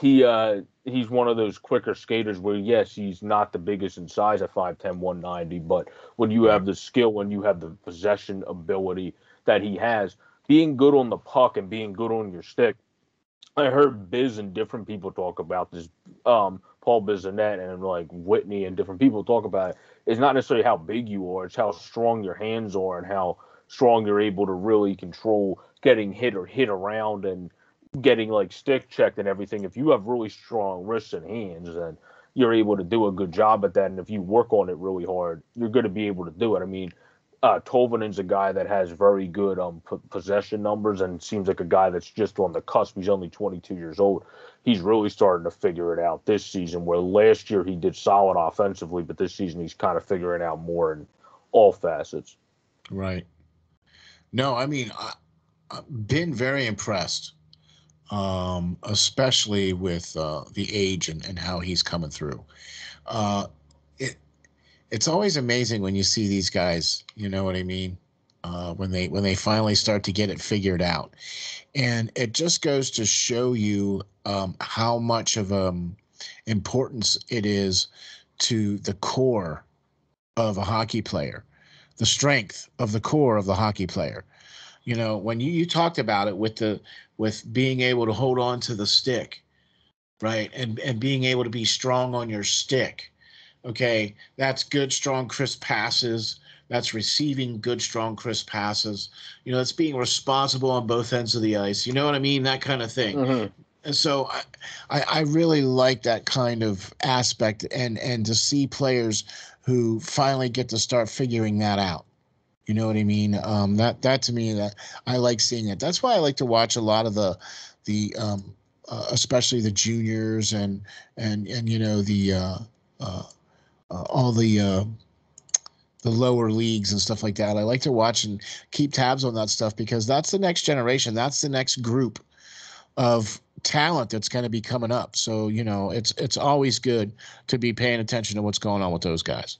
he uh, he's one of those quicker skaters where yes, he's not the biggest in size at 5'10", 190, but when you have the skill, and you have the possession ability that he has, being good on the puck and being good on your stick. I heard Biz and different people talk about this. Um, Paul Bissonnette and like Whitney and different people talk about it. It's not necessarily how big you are; it's how strong your hands are and how strong you're able to really control getting hit or hit around and getting like stick checked and everything. If you have really strong wrists and hands, then you're able to do a good job at that. And if you work on it really hard, you're going to be able to do it. I mean, uh, Tolvanen's a guy that has very good um, p- possession numbers and seems like a guy that's just on the cusp. He's only 22 years old. He's really starting to figure it out this season. Where last year he did solid offensively, but this season he's kind of figuring out more in all facets. Right. No, I mean, I, have been very impressed, um, especially with uh, the age and, and how he's coming through. Uh, it's always amazing when you see these guys. You know what I mean? Uh, when they when they finally start to get it figured out, and it just goes to show you um, how much of um importance it is to the core of a hockey player, the strength of the core of the hockey player. You know, when you, you talked about it with the with being able to hold on to the stick right? And and being able to be strong on your stick. Okay, that's good, strong, crisp passes. That's receiving good, strong, crisp passes. You know, that's being responsible on both ends of the ice. You know what I mean? That kind of thing. Mm-hmm. And so I, I, I really like that kind of aspect and and to see players who finally get to start figuring that out. You know what I mean? Um, that that to me that I like seeing it. That's why I like to watch a lot of the the um, uh, especially the juniors and and and you know the uh, uh, uh all the uh, the lower leagues and stuff like that. I like to watch and keep tabs on that stuff because that's the next generation. That's the next group of talent that's going to be coming up. So you know, it's it's always good to be paying attention to what's going on with those guys.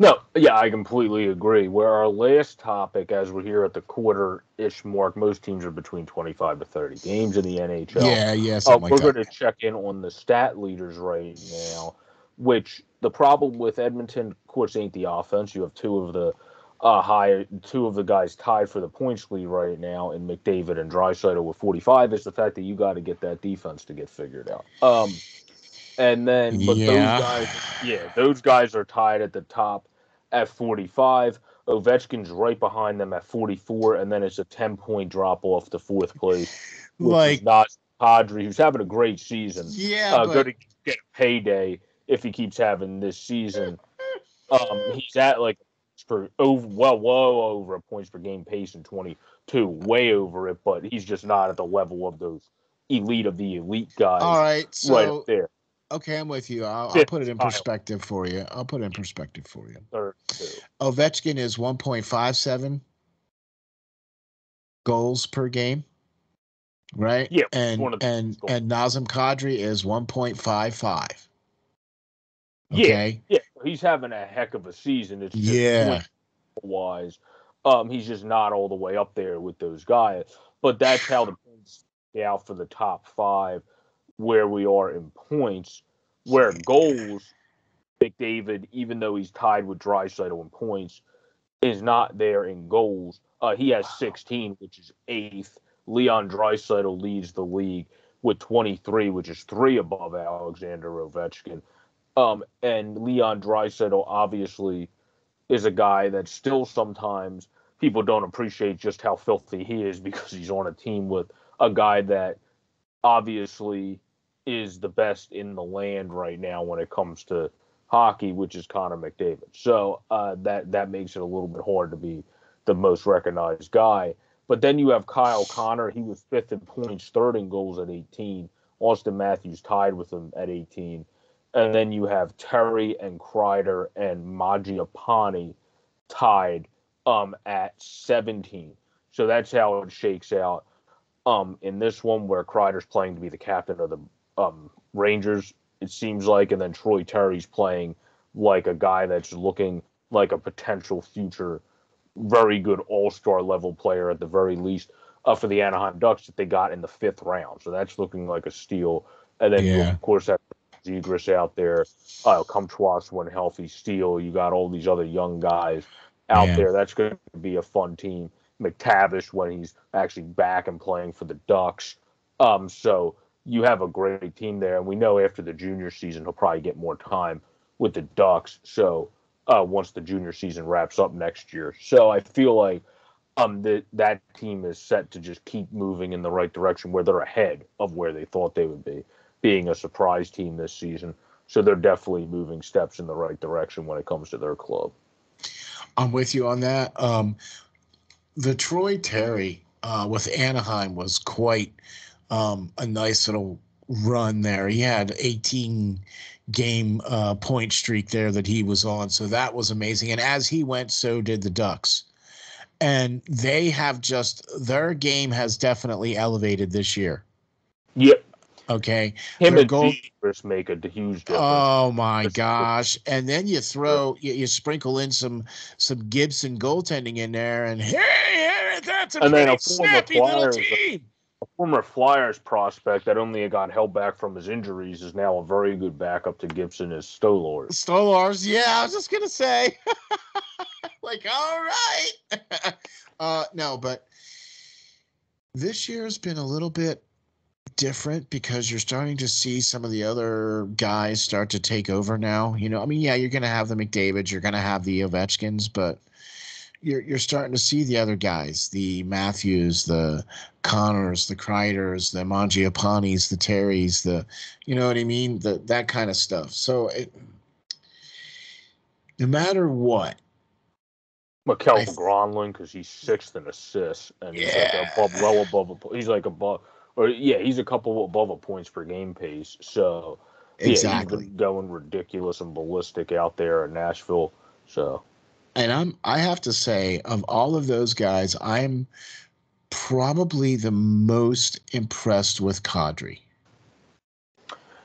No, yeah, I completely agree. Where our last topic, as we're here at the quarter-ish mark, most teams are between twenty-five to thirty games in the NHL. Yeah, yeah. Uh, like we're going to check in on the stat leaders right now, which the problem with Edmonton, of course, ain't the offense. You have two of the uh, high, two of the guys tied for the points lead right now in McDavid and Draisaitl with 45. Is the fact that you got to get that defense to get figured out. Um, and then, but Yeah. those guys, yeah, those guys are tied at the top at 45. Ovechkin's right behind them at 44, and then it's a 10 point drop off to fourth place, which Like is not Kadri, who's having a great season yeah, uh, but going to get a payday if he keeps having this season. Um, he's at like for over well, well over a points per game pace in 22, way over it, but he's just not at the level of those elite of the elite guys all right. right So up there. okay, I'm with you. I'll, I'll put it in perspective for you. I'll put it in perspective for you. Ovechkin is 1.57 goals per game, right? Yeah, and one of the and and Nazem Kadri is 1.55. Yeah. Okay. Yeah, he's having a heck of a season. It's Yeah. wise. Um, he's just not all the way up there with those guys. But that's how the points stay out for the top five, where we are in points. Where goals, McDavid, even though he's tied with Draisaitl in points, is not there in goals. Uh, he has 16, which is eighth. Leon Draisaitl leads the league with 23, which is three above Alexander Ovechkin. Um, and Leon Draisaitl obviously is a guy that still sometimes people don't appreciate just how filthy he is because he's on a team with a guy that obviously is the best in the land right now when it comes to hockey, which is Connor McDavid. So uh, that that makes it a little bit hard to be the most recognized guy. But then you have Kyle Connor. He was fifth in points, third in goals at 18. Auston Matthews tied with him at 18. And then you have Terry and Kreider and Mangiapane tied um, at 17. So that's how it shakes out um, in this one where Kreider's playing to be the captain of the um, Rangers, it seems like, and then Troy Terry's playing like a guy that's looking like a potential future very good all-star level player at the very least uh, for the Anaheim Ducks that they got in the fifth round. So that's looking like a steal. And then you of course have Zegras out there, uh, Comtois when healthy, Steele. You got all these other young guys out Yeah. there. That's going to be a fun team. McTavish when he's actually back and playing for the Ducks. Um, so you have a great team there, and we know after the junior season he'll probably get more time with the Ducks. So uh, once the junior season wraps up next year, so I feel like um that that team is set to just keep moving in the right direction where they're ahead of where they thought they would be, being a surprise team this season. So they're definitely moving steps in the right direction when it comes to their club. I'm with you on that. Um, the Troy Terry uh, with Anaheim was quite um, a nice little run there. He had 18 game uh, point streak there that he was on, so that was amazing. And as he went, so did the Ducks. And they have just their game has definitely elevated this year. Yep, Okay. him Their and goal- Zegras make a huge difference. Oh my gosh! And then you throw you, you sprinkle in some some Gibson goaltending in there, and hey, hey, that's a And pretty a snappy little Flyers- a former Flyers prospect that only got held back from his injuries is now a very good backup to Gibson is Stolarz. Stolarz, yeah, I was just gonna say, (laughs) like, all right, (laughs) uh, no, but this year's been a little bit different because you're starting to see some of the other guys start to take over now. You know, I mean, yeah, you're going to have the McDavids, you're going to have the Ovechkins, but you're you're starting to see the other guys, the Matthews, the Connors, the Kreiders, the Mangiapanis, the Terrys, the you know what I mean, the that kind of stuff. So it, no matter what, Mikael Granlund because he's sixth in assists and he's yeah. like above, well above he's like above or yeah he's a couple above a points per game pace. So exactly yeah, going ridiculous and ballistic out there in Nashville. So and I'm I have to say of all of those guys, I'm probably the most impressed with Kadri.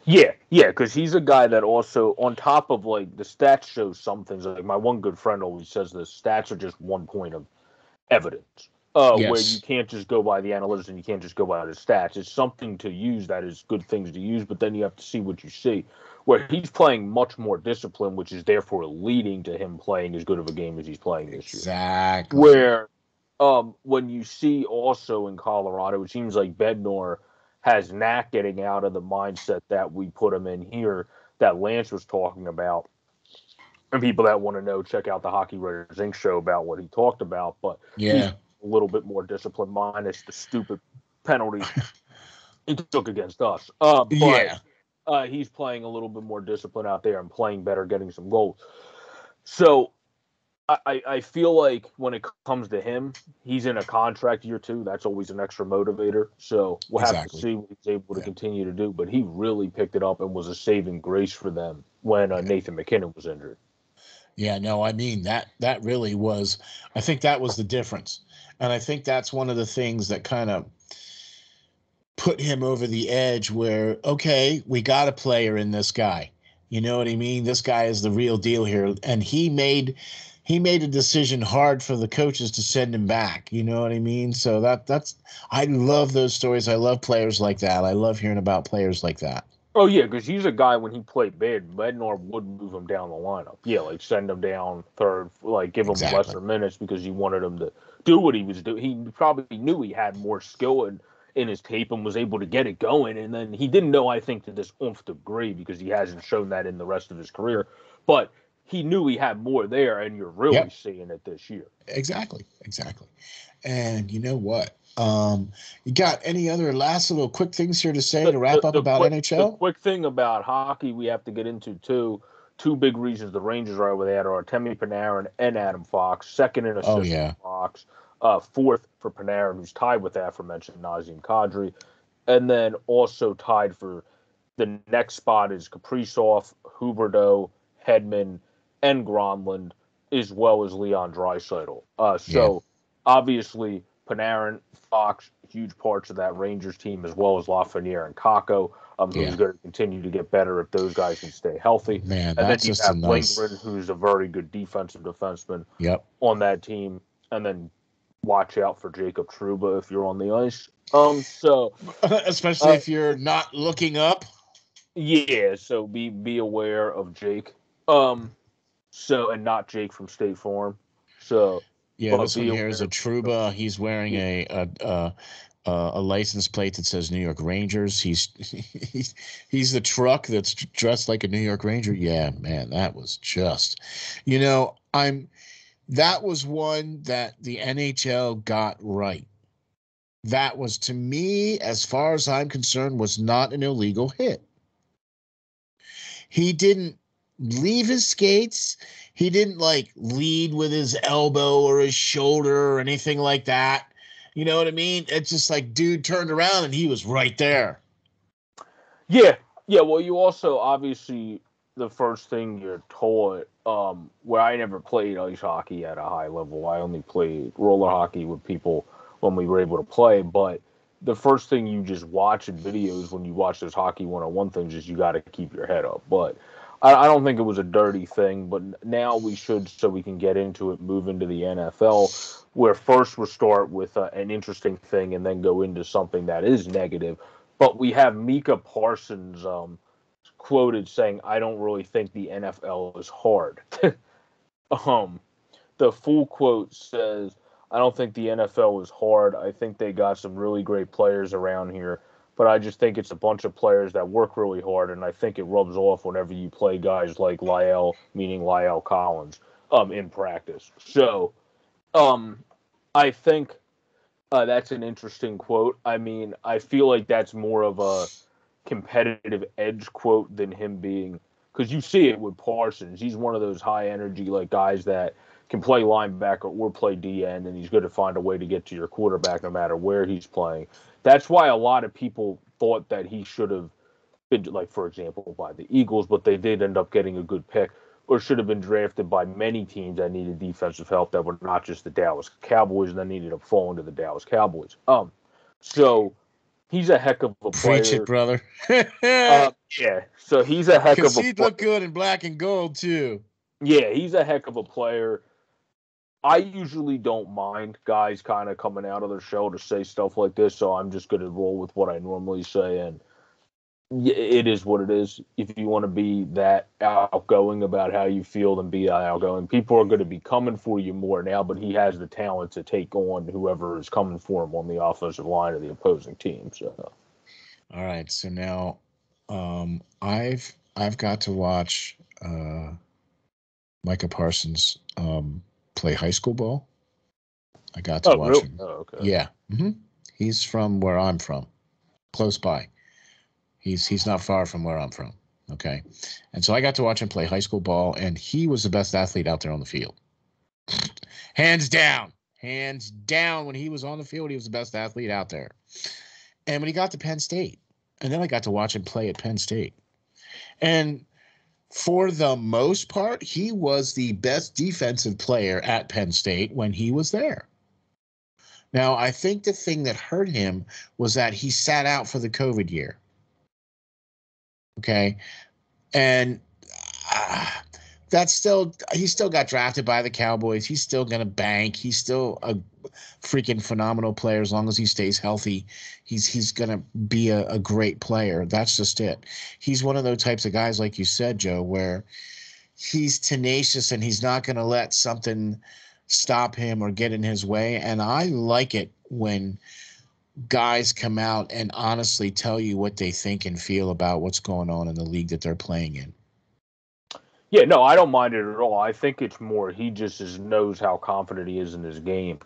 Yeah, yeah, because he's a guy that also, on top of like the stats show some things. Like my one good friend always says, the stats are just one point of evidence. Uh, yes. where you can't just go by the analytics and you can't just go by the stats. It's something to use that is good things to use, but then you have to see what you see where he's playing much more discipline, which is therefore leading to him playing as good of a game as he's playing this exactly. year. Exactly. Where um, when you see also in Colorado, it seems like Bednar has Knack getting out of the mindset that we put him in here that Lance was talking about. And people that want to know, check out the Hockey Writers Inc. show about what he talked about. But yeah, a little bit more discipline minus the stupid penalty (laughs) he took against us. Uh, but, yeah uh, he's playing a little bit more discipline out there and playing better, getting some goals. So I, I feel like when it comes to him, he's in a contract year two. That's always an extra motivator. So we'll exactly. have to see what he's able to yeah. continue to do. But he really picked it up and was a saving grace for them when uh, Nathan MacKinnon was injured. Yeah, no, I mean that that really was. I think that was the difference, and I think that's one of the things that kind of put him over the edge where okay we got a player in this guy. You know what i mean? This guy is the real deal here. And he made he made a decision hard for the coaches to send him back. You know what i mean? So that that's i love those stories. I love players like that. I love hearing about players like that. Oh yeah because he's a guy when he played bad bednar would move him down the lineup. Yeah like send him down third like give him exactly. lesser minutes because he wanted him to do what he was doing he probably knew he had more skill and in his tape and was able to get it going. And then he didn't know, I think, to this oomph degree because he hasn't shown that in the rest of his career. But he knew he had more there, and you're really yep. seeing it this year. Exactly, exactly. And you know what? Um, you got any other last little quick things here to say the, to wrap the, up the about quick, NHL? Quick thing about hockey we have to get into too. Two big reasons the Rangers are over there are Artemi Panarin and Adam Fox, second in assists oh, yeah. Fox uh, fourth for Panarin, who's tied with the aforementioned Nazem Kadri, and then also tied for the next spot is Kaprizov, Huberdeau, Hedman, and Granlund, as well as Leon Draisaitl. Uh, so yeah. obviously Panarin, Fox, huge parts of that Rangers team, as well as Lafreniere and Kakko. Um, who's yeah. going to continue to get better if those guys can stay healthy. Man, and then you have nice... Lindgren, who's a very good defensive defenseman yep. on that team. And then watch out for Jacob Trouba if you're on the ice. Um, so (laughs) especially uh, if you're not looking up. Yeah, so be be aware of Jake. Um, so and not Jake from State Farm. So yeah, this one here is a Truba. He's wearing a a. a uh, a license plate that says New York Rangers. He's (laughs) he's he's the truck that's dressed like a New York Ranger. Yeah, man, that was just, you know, I'm that was one that the NHL got right. That was to me, as far as I'm concerned, was not an illegal hit. He didn't leave his skates. He didn't like lead with his elbow or his shoulder or anything like that. You know what I mean? It's just like dude turned around and he was right there. Yeah. Yeah, well you also obviously the first thing you're taught um, where I never played ice hockey at a high level. I only played roller hockey with people when we were able to play. But the first thing you just watch in videos when you watch those hockey 101 things is you got to keep your head up. But I, I, don't think it was a dirty thing. But now we should, so we can get into it, move into the NFL, where first we'll start with uh, an interesting thing and then go into something that is negative. But we have Micah Parsons. Um, quoted saying, "I don't really think the NFL is hard." (laughs) um, the full quote says, "I don't think the NFL is hard. I think they got some really great players around here, but I just think it's a bunch of players that work really hard, and I think it rubs off whenever you play guys like La'el, meaning La'el Collins, um, in practice. So, um, I think uh, that's an interesting quote. I mean, I feel like that's more of a competitive edge quote than him being because you see it with Parsons. He's one of those high energy like guys that can play linebacker or play DN, and he's going to find a way to get to your quarterback no matter where he's playing. That's why a lot of people thought that he should have been, like, for example, by the Eagles, but they did end up getting a good pick, or should have been drafted by many teams that needed defensive help that were not just the Dallas Cowboys, and then needed to fall into the Dallas Cowboys. Um, so he's a heck of a player. Preach it, brother. uh, (laughs) yeah, so he's a heck of a. He'd look good in black and gold too. Yeah, he's a heck of a player. I usually don't mind guys kind of coming out of their shell to say stuff like this, so I'm just going to roll with what I normally say. And it is what it is. If you want to be that outgoing about how you feel, then be outgoing. People are going to be coming for you more now, but he has the talent to take on whoever is coming for him on the offensive line of the opposing team. So, all right. So now, um, I've I've got to watch uh, Micah Parsons um, play high school ball. I got to oh, watch really? him. Oh, okay. Yeah, mm-hmm. he's from where I'm from, close by. He's he's not far from where I'm from. Okay, and so I got to watch him play high school ball, and he was the best athlete out there on the field, hands down, hands down. When he was on the field, he was the best athlete out there. And when he got to Penn State, and then I got to watch him play at Penn State, and for the most part, he was the best defensive player at Penn State when he was there. Now, I think the thing that hurt him was that he sat out for the COVID year. Okay. And uh, that's still, he still got drafted by the Cowboys. He's still going to bank. He's still a freaking phenomenal player as long as he stays healthy. He's he's going to be a, a great player. That's just it. He's one of those types of guys, like you said, Joe, where he's tenacious and he's not going to let something stop him or get in his way. And I like it when guys come out and honestly tell you what they think and feel about what's going on in the league that they're playing in. Yeah, no, I don't mind it at all. I think it's more he just is, knows how confident he is in his game,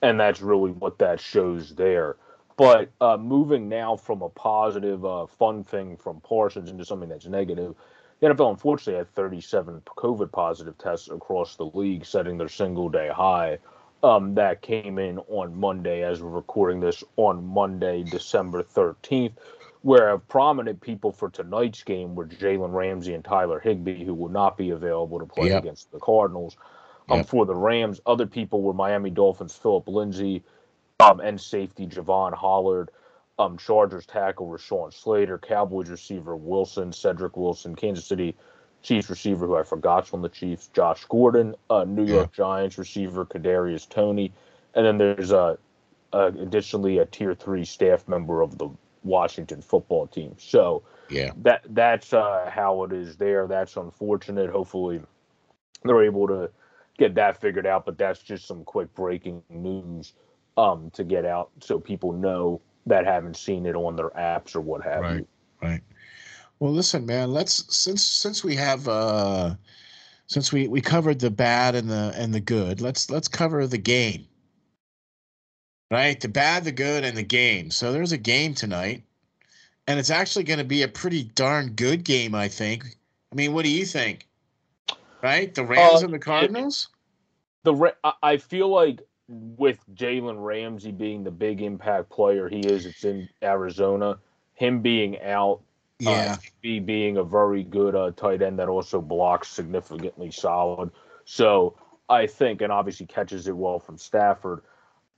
and that's really what that shows there. But uh, moving now from a positive, uh, fun thing from Parsons into something that's negative, the NFL unfortunately had 37 COVID positive tests across the league, setting their single day high. Um, that came in on Monday as we're recording this on Monday, December 13th, where prominent people for tonight's game were Jalen Ramsey and Tyler Higbee, who will not be available to play Yep. against the Cardinals. Um, Yep. For the Rams, other people were Miami Dolphins Philip Lindsay um, and safety Jevon Holland, um, Chargers tackle Rashawn Slater, Cowboys receiver Wilson, Cedric Wilson, Kansas City Chiefs receiver who I forgot's on the Chiefs, Josh Gordon, uh, New York Giants receiver Kadarius Toney, and then there's a, uh additionally a tier three staff member of the Washington football team. So Yeah. that that's uh, how it is there. That's unfortunate. Hopefully, they're able to get that figured out. But that's just some quick breaking news um, to get out so people know that haven't seen it on their apps or what have Right. you. Right. Well, listen, man. Let's since since we have uh since we we covered the bad and the and the good, let's let's cover the game. Right? The bad, the good, and the game. So there's a game tonight, and it's actually going to be a pretty darn good game, I think. I mean, what do you think? Right? The Rams Uh, and the Cardinals? The Ra- I feel like with Jalen Ramsey being the big impact player he is, it's in Arizona. Him being out, Yeah. Uh, being a very good uh, tight end that also blocks significantly solid. So I think, and obviously catches it well from Stafford.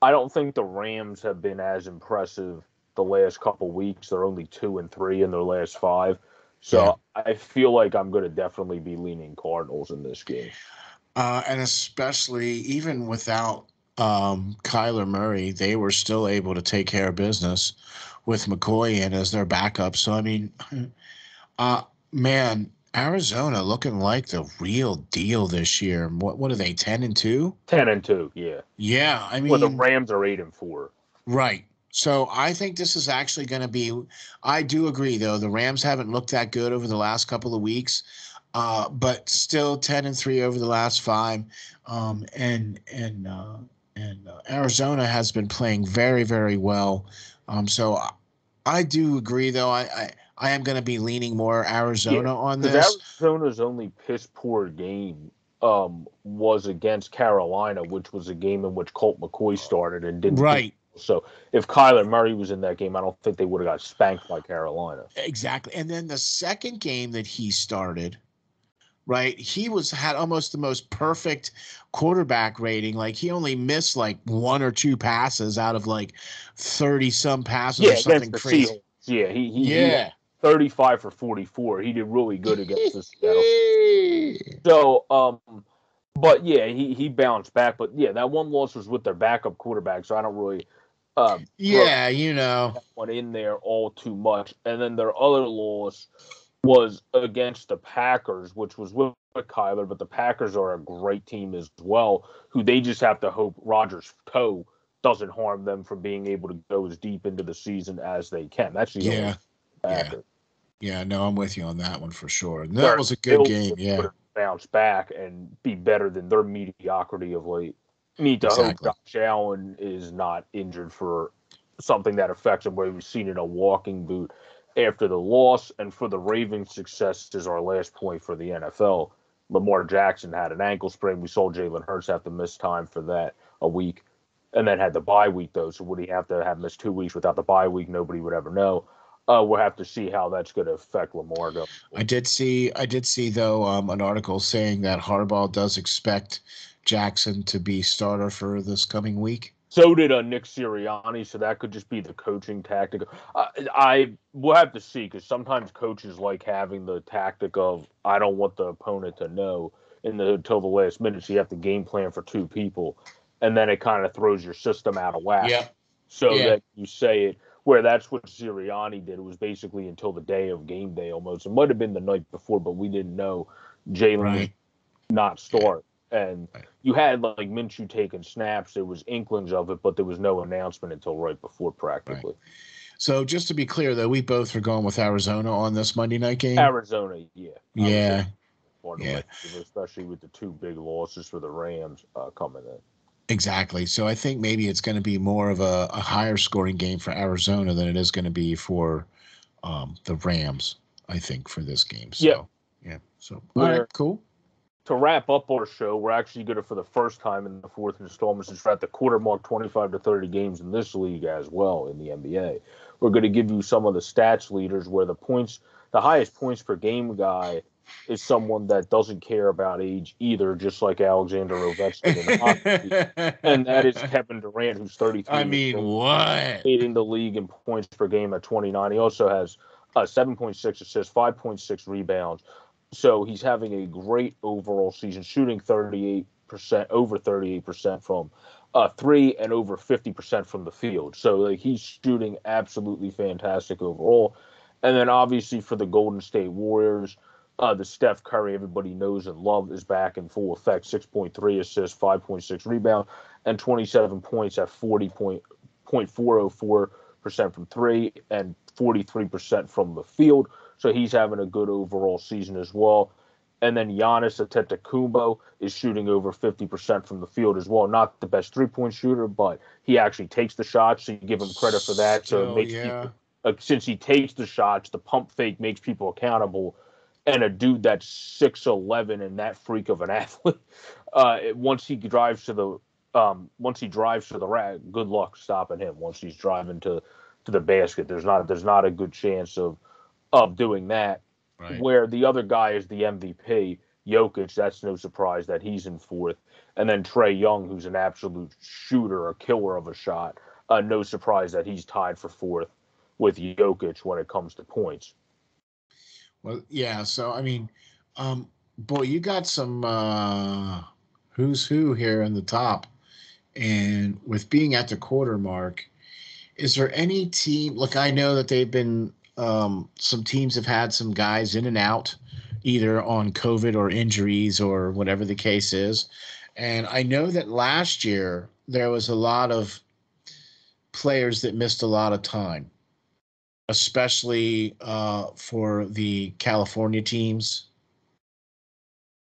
I don't think the Rams have been as impressive the last couple weeks. They're only two and three in their last five. So I feel like I'm going to definitely be leaning Cardinals in this game. Uh, and especially even without um, Kyler Murray, they were still able to take care of business with McCoy in as their backup. So I mean, (laughs) uh, man, Arizona looking like the real deal this year. What what are they? Ten and two? Ten and two, yeah. Yeah, I mean, well, the Rams are eight and four. right. So I think this is actually going to be. I do agree, though. The Rams haven't looked that good over the last couple of weeks, uh, but still ten and three over the last five. Um, and and uh, and uh, Arizona has been playing very very well. Um, so I, I do agree, though. I I, I am going to be leaning more Arizona yeah, on this. Arizona's only piss poor game um, was against Carolina, which was a game in which Colt McCoy started and didn't. Right. So if Kyler Murray was in that game, I don't think they would have got spanked by Carolina. Exactly. And then the second game that he started, right? He was had almost the most perfect quarterback rating. Like he only missed like one or two passes out of like 30 some passes yeah, or something crazy. Yeah, he, he yeah. He 35 for 44. He did really good against the (laughs) Seattle. so um but yeah, he he bounced back. But yeah, that one loss was with their backup quarterback, so I don't really uh, yeah, you know, one in there all too much. And then their other loss was against the Packers, which was with, Kyler, but the Packers are a great team as well, who they just have to hope Rodgers' toe doesn't harm them from being able to go as deep into the season as they can. That's the yeah, yeah, yeah. No, I'm with you on that one for sure. That was a good game. Yeah, bounce back and be better than their mediocrity of late need to exactly. hope Josh Allen is not injured for something that affects him, where we've seen in a walking boot after the loss. And for the Ravens' success is our last point for the NFL. Lamar Jackson had an ankle sprain. We saw Jalen Hurts have to miss time for that a week, and then had the bye week though. So would he have to have missed two weeks without the bye week? Nobody would ever know. Uh, we'll have to see how that's going to affect Lamar. I did see, I did see though, um, an article saying that Harbaugh does expect Jackson to be starter for this coming week. So did uh, Nick Sirianni, so that could just be the coaching tactic. Uh, I will have to see because sometimes coaches like having the tactic of I don't want the opponent to know in the until the last minute. So you have to game plan for two people, and then it kind of throws your system out of whack. Yeah. So yeah. that you say it where that's what Sirianni did. It was basically until the day of game day almost. It might have been the night before, but we didn't know Jalen right. not start. And you had like Minshew taking snaps. There was inklings of it, but there was no announcement until right before practically. Right. So just to be clear, though, we both are going with Arizona on this Monday night game. Arizona, yeah, yeah, yeah. especially with the two big losses for the Rams uh, coming in. Exactly. So I think maybe it's going to be more of a, a higher scoring game for Arizona than it is going to be for um, the Rams. I think for this game. So, yeah. Yeah. So all right, cool to wrap up our show, we're actually going to, for the first time in the fourth installment, since we're at the quarter mark, 25 to 30 games in this league as well in the NBA. We're going to give you some of the stats leaders where the points, the highest points per game guy is someone that doesn't care about age either, just like Alexander Ovechkin. (laughs) and that is Kevin Durant, who's 33. I mean, what? Leading the league in points per game at 29. He also has uh, 7.6 assists, 5.6 rebounds, so he's having a great overall season, shooting 38%, over 38% from uh, three and over 50% from the field. So like he's shooting absolutely fantastic overall. And then obviously for the Golden State Warriors, uh, the Steph Curry everybody knows and love is back in full effect. 6.3 assists, 5.6 rebound, and 27 points at 40.404% from three and 43% from the field. So he's having a good overall season as well. And then Giannis Antetokounmpo is shooting over 50% from the field as well. Not the best three-point shooter, but he actually takes the shots, so you give him credit for that. So it makes yeah. people, uh, since he takes the shots, the pump fake makes people accountable. And a dude that's six eleven and that freak of an (laughs) athlete, uh, once he drives to the um, once he drives to the rack, good luck stopping him. Once he's driving to to the basket, there's not there's not a good chance of of doing that. Right. Where the other guy is the MVP, Jokic. That's no surprise that he's in fourth, and then Trae Young, who's an absolute shooter, a killer of a shot. Uh, no surprise that he's tied for fourth with Jokic when it comes to points. Well, yeah. So I mean, um, boy, you got some uh, who's who here in the top, and with being at the quarter mark, is there any team? Look, I know that they've been um, some teams have had some guys in and out, either on COVID or injuries or whatever the case is. And I know that last year there was a lot of players that missed a lot of time, especially uh, for the California teams.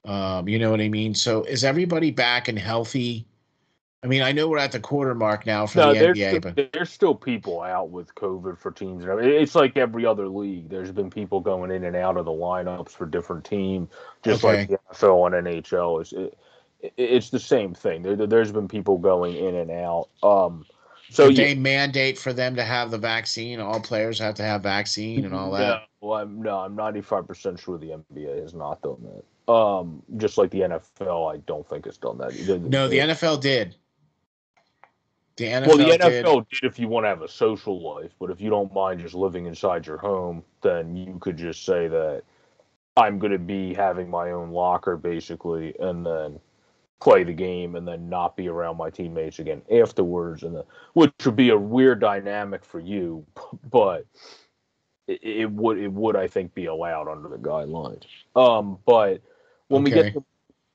Um, you know what I mean? So is everybody back and healthy? I mean, I know we're at the quarter mark now for No, the there's NBA, still, but there's still people out with COVID for teams. It's like every other league. There's been people going in and out of the lineups for different teams, just Okay. like the NFL and NHL. It's it, it- it's the same thing. There, there's been people going in and out. Um, so did yeah, they mandate for them to have the vaccine? All players have to have vaccine and all that. No, I'm no, I'm 95 percent sure the NBA has not done that. Um, just like the NFL, I don't think it's done that. either. No, the NFL did. The NFL, well, the. NFL did. if you want to have a social life, but if you don't mind just living inside your home, then you could just say that I'm going to be having my own locker basically, and then play the game, and then not be around my teammates again afterwards, and the, which would be a weird dynamic for you, (laughs) but it, it would it would I think be allowed under the guidelines. Um, but when we get to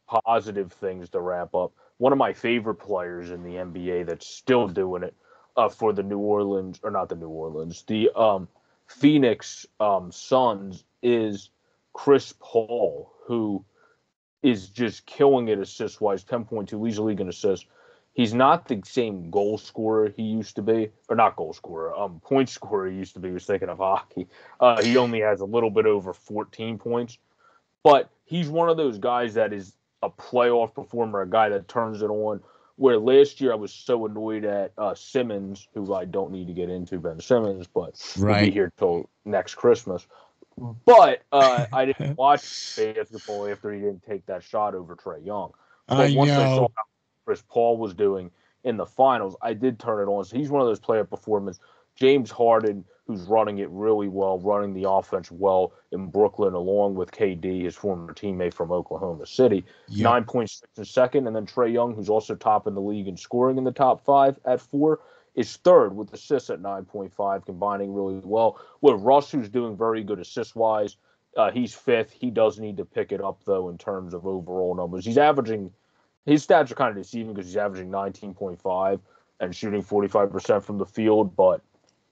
positive things to wrap up, one of my favorite players in the NBA that's still doing it uh, for the New Orleans or not the New Orleans, the um, Phoenix um, Suns is Chris Paul, who is just killing it assist wise, ten point two, league in assists. He's not the same goal scorer he used to be, or not goal scorer, um, point (laughs) scorer he used to be. He was thinking of hockey. Uh, he only has a little bit over 14 points, but he's one of those guys that is a playoff performer, a guy that turns it on. Where last year I was so annoyed at uh, Simmons, who I don't need to get into Ben Simmons, but we'll be right. here till next Christmas. But uh, I didn't (laughs) watch basketball after he didn't take that shot over Trae Young. But I once I saw know. how Chris Paul was doing in the finals, I did turn it on. So he's one of those player performance. James Harden, who's running it really well, running the offense well in Brooklyn, along with KD, his former teammate from Oklahoma City. Yep. Nine point six in second, and then Trae Young, who's also top in the league in scoring in the top five at four, is third with assists at nine point five, combining really well. With Russ, who's doing very good assist wise, uh, he's fifth. He does need to pick it up though in terms of overall numbers. He's averaging his stats are kind of deceiving because he's averaging nineteen point five and shooting forty five percent from the field, but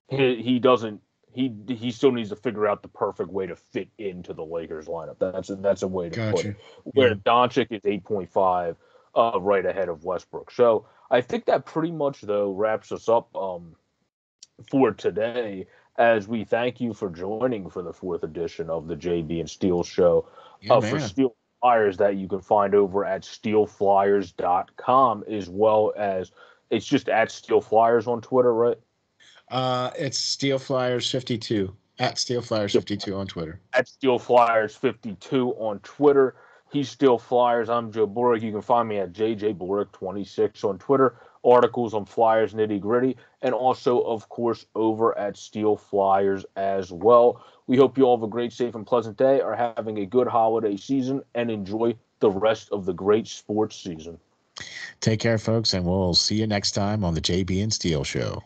he he doesn't. He, he still needs to figure out the perfect way to fit into the Lakers lineup. That's a, that's a way to put it where Yeah. Doncic is 8.5, uh, right ahead of Westbrook. So I think that pretty much though wraps us up um, for today. As we thank you for joining for the fourth edition of the JB and Steel Show Yeah, uh, for. Steel Flyers that you can find over at steelflyers.com as well as it's just at Steel Flyers on Twitter, right? Uh, it's Steel Flyers 52 at Steel Flyers 52 on Twitter. at Steel Flyers 52 on Twitter. He's Steel Flyers. I'm Joe Borick. You can find me at JJ Borick 26 on Twitter. Articles on Flyers nitty gritty, and also, of course, over at Steel Flyers as well. We hope you all have a great, safe, and pleasant day, are having a good holiday season, and enjoy the rest of the great sports season. Take care, folks, and we'll see you next time on the JB and Steel Show.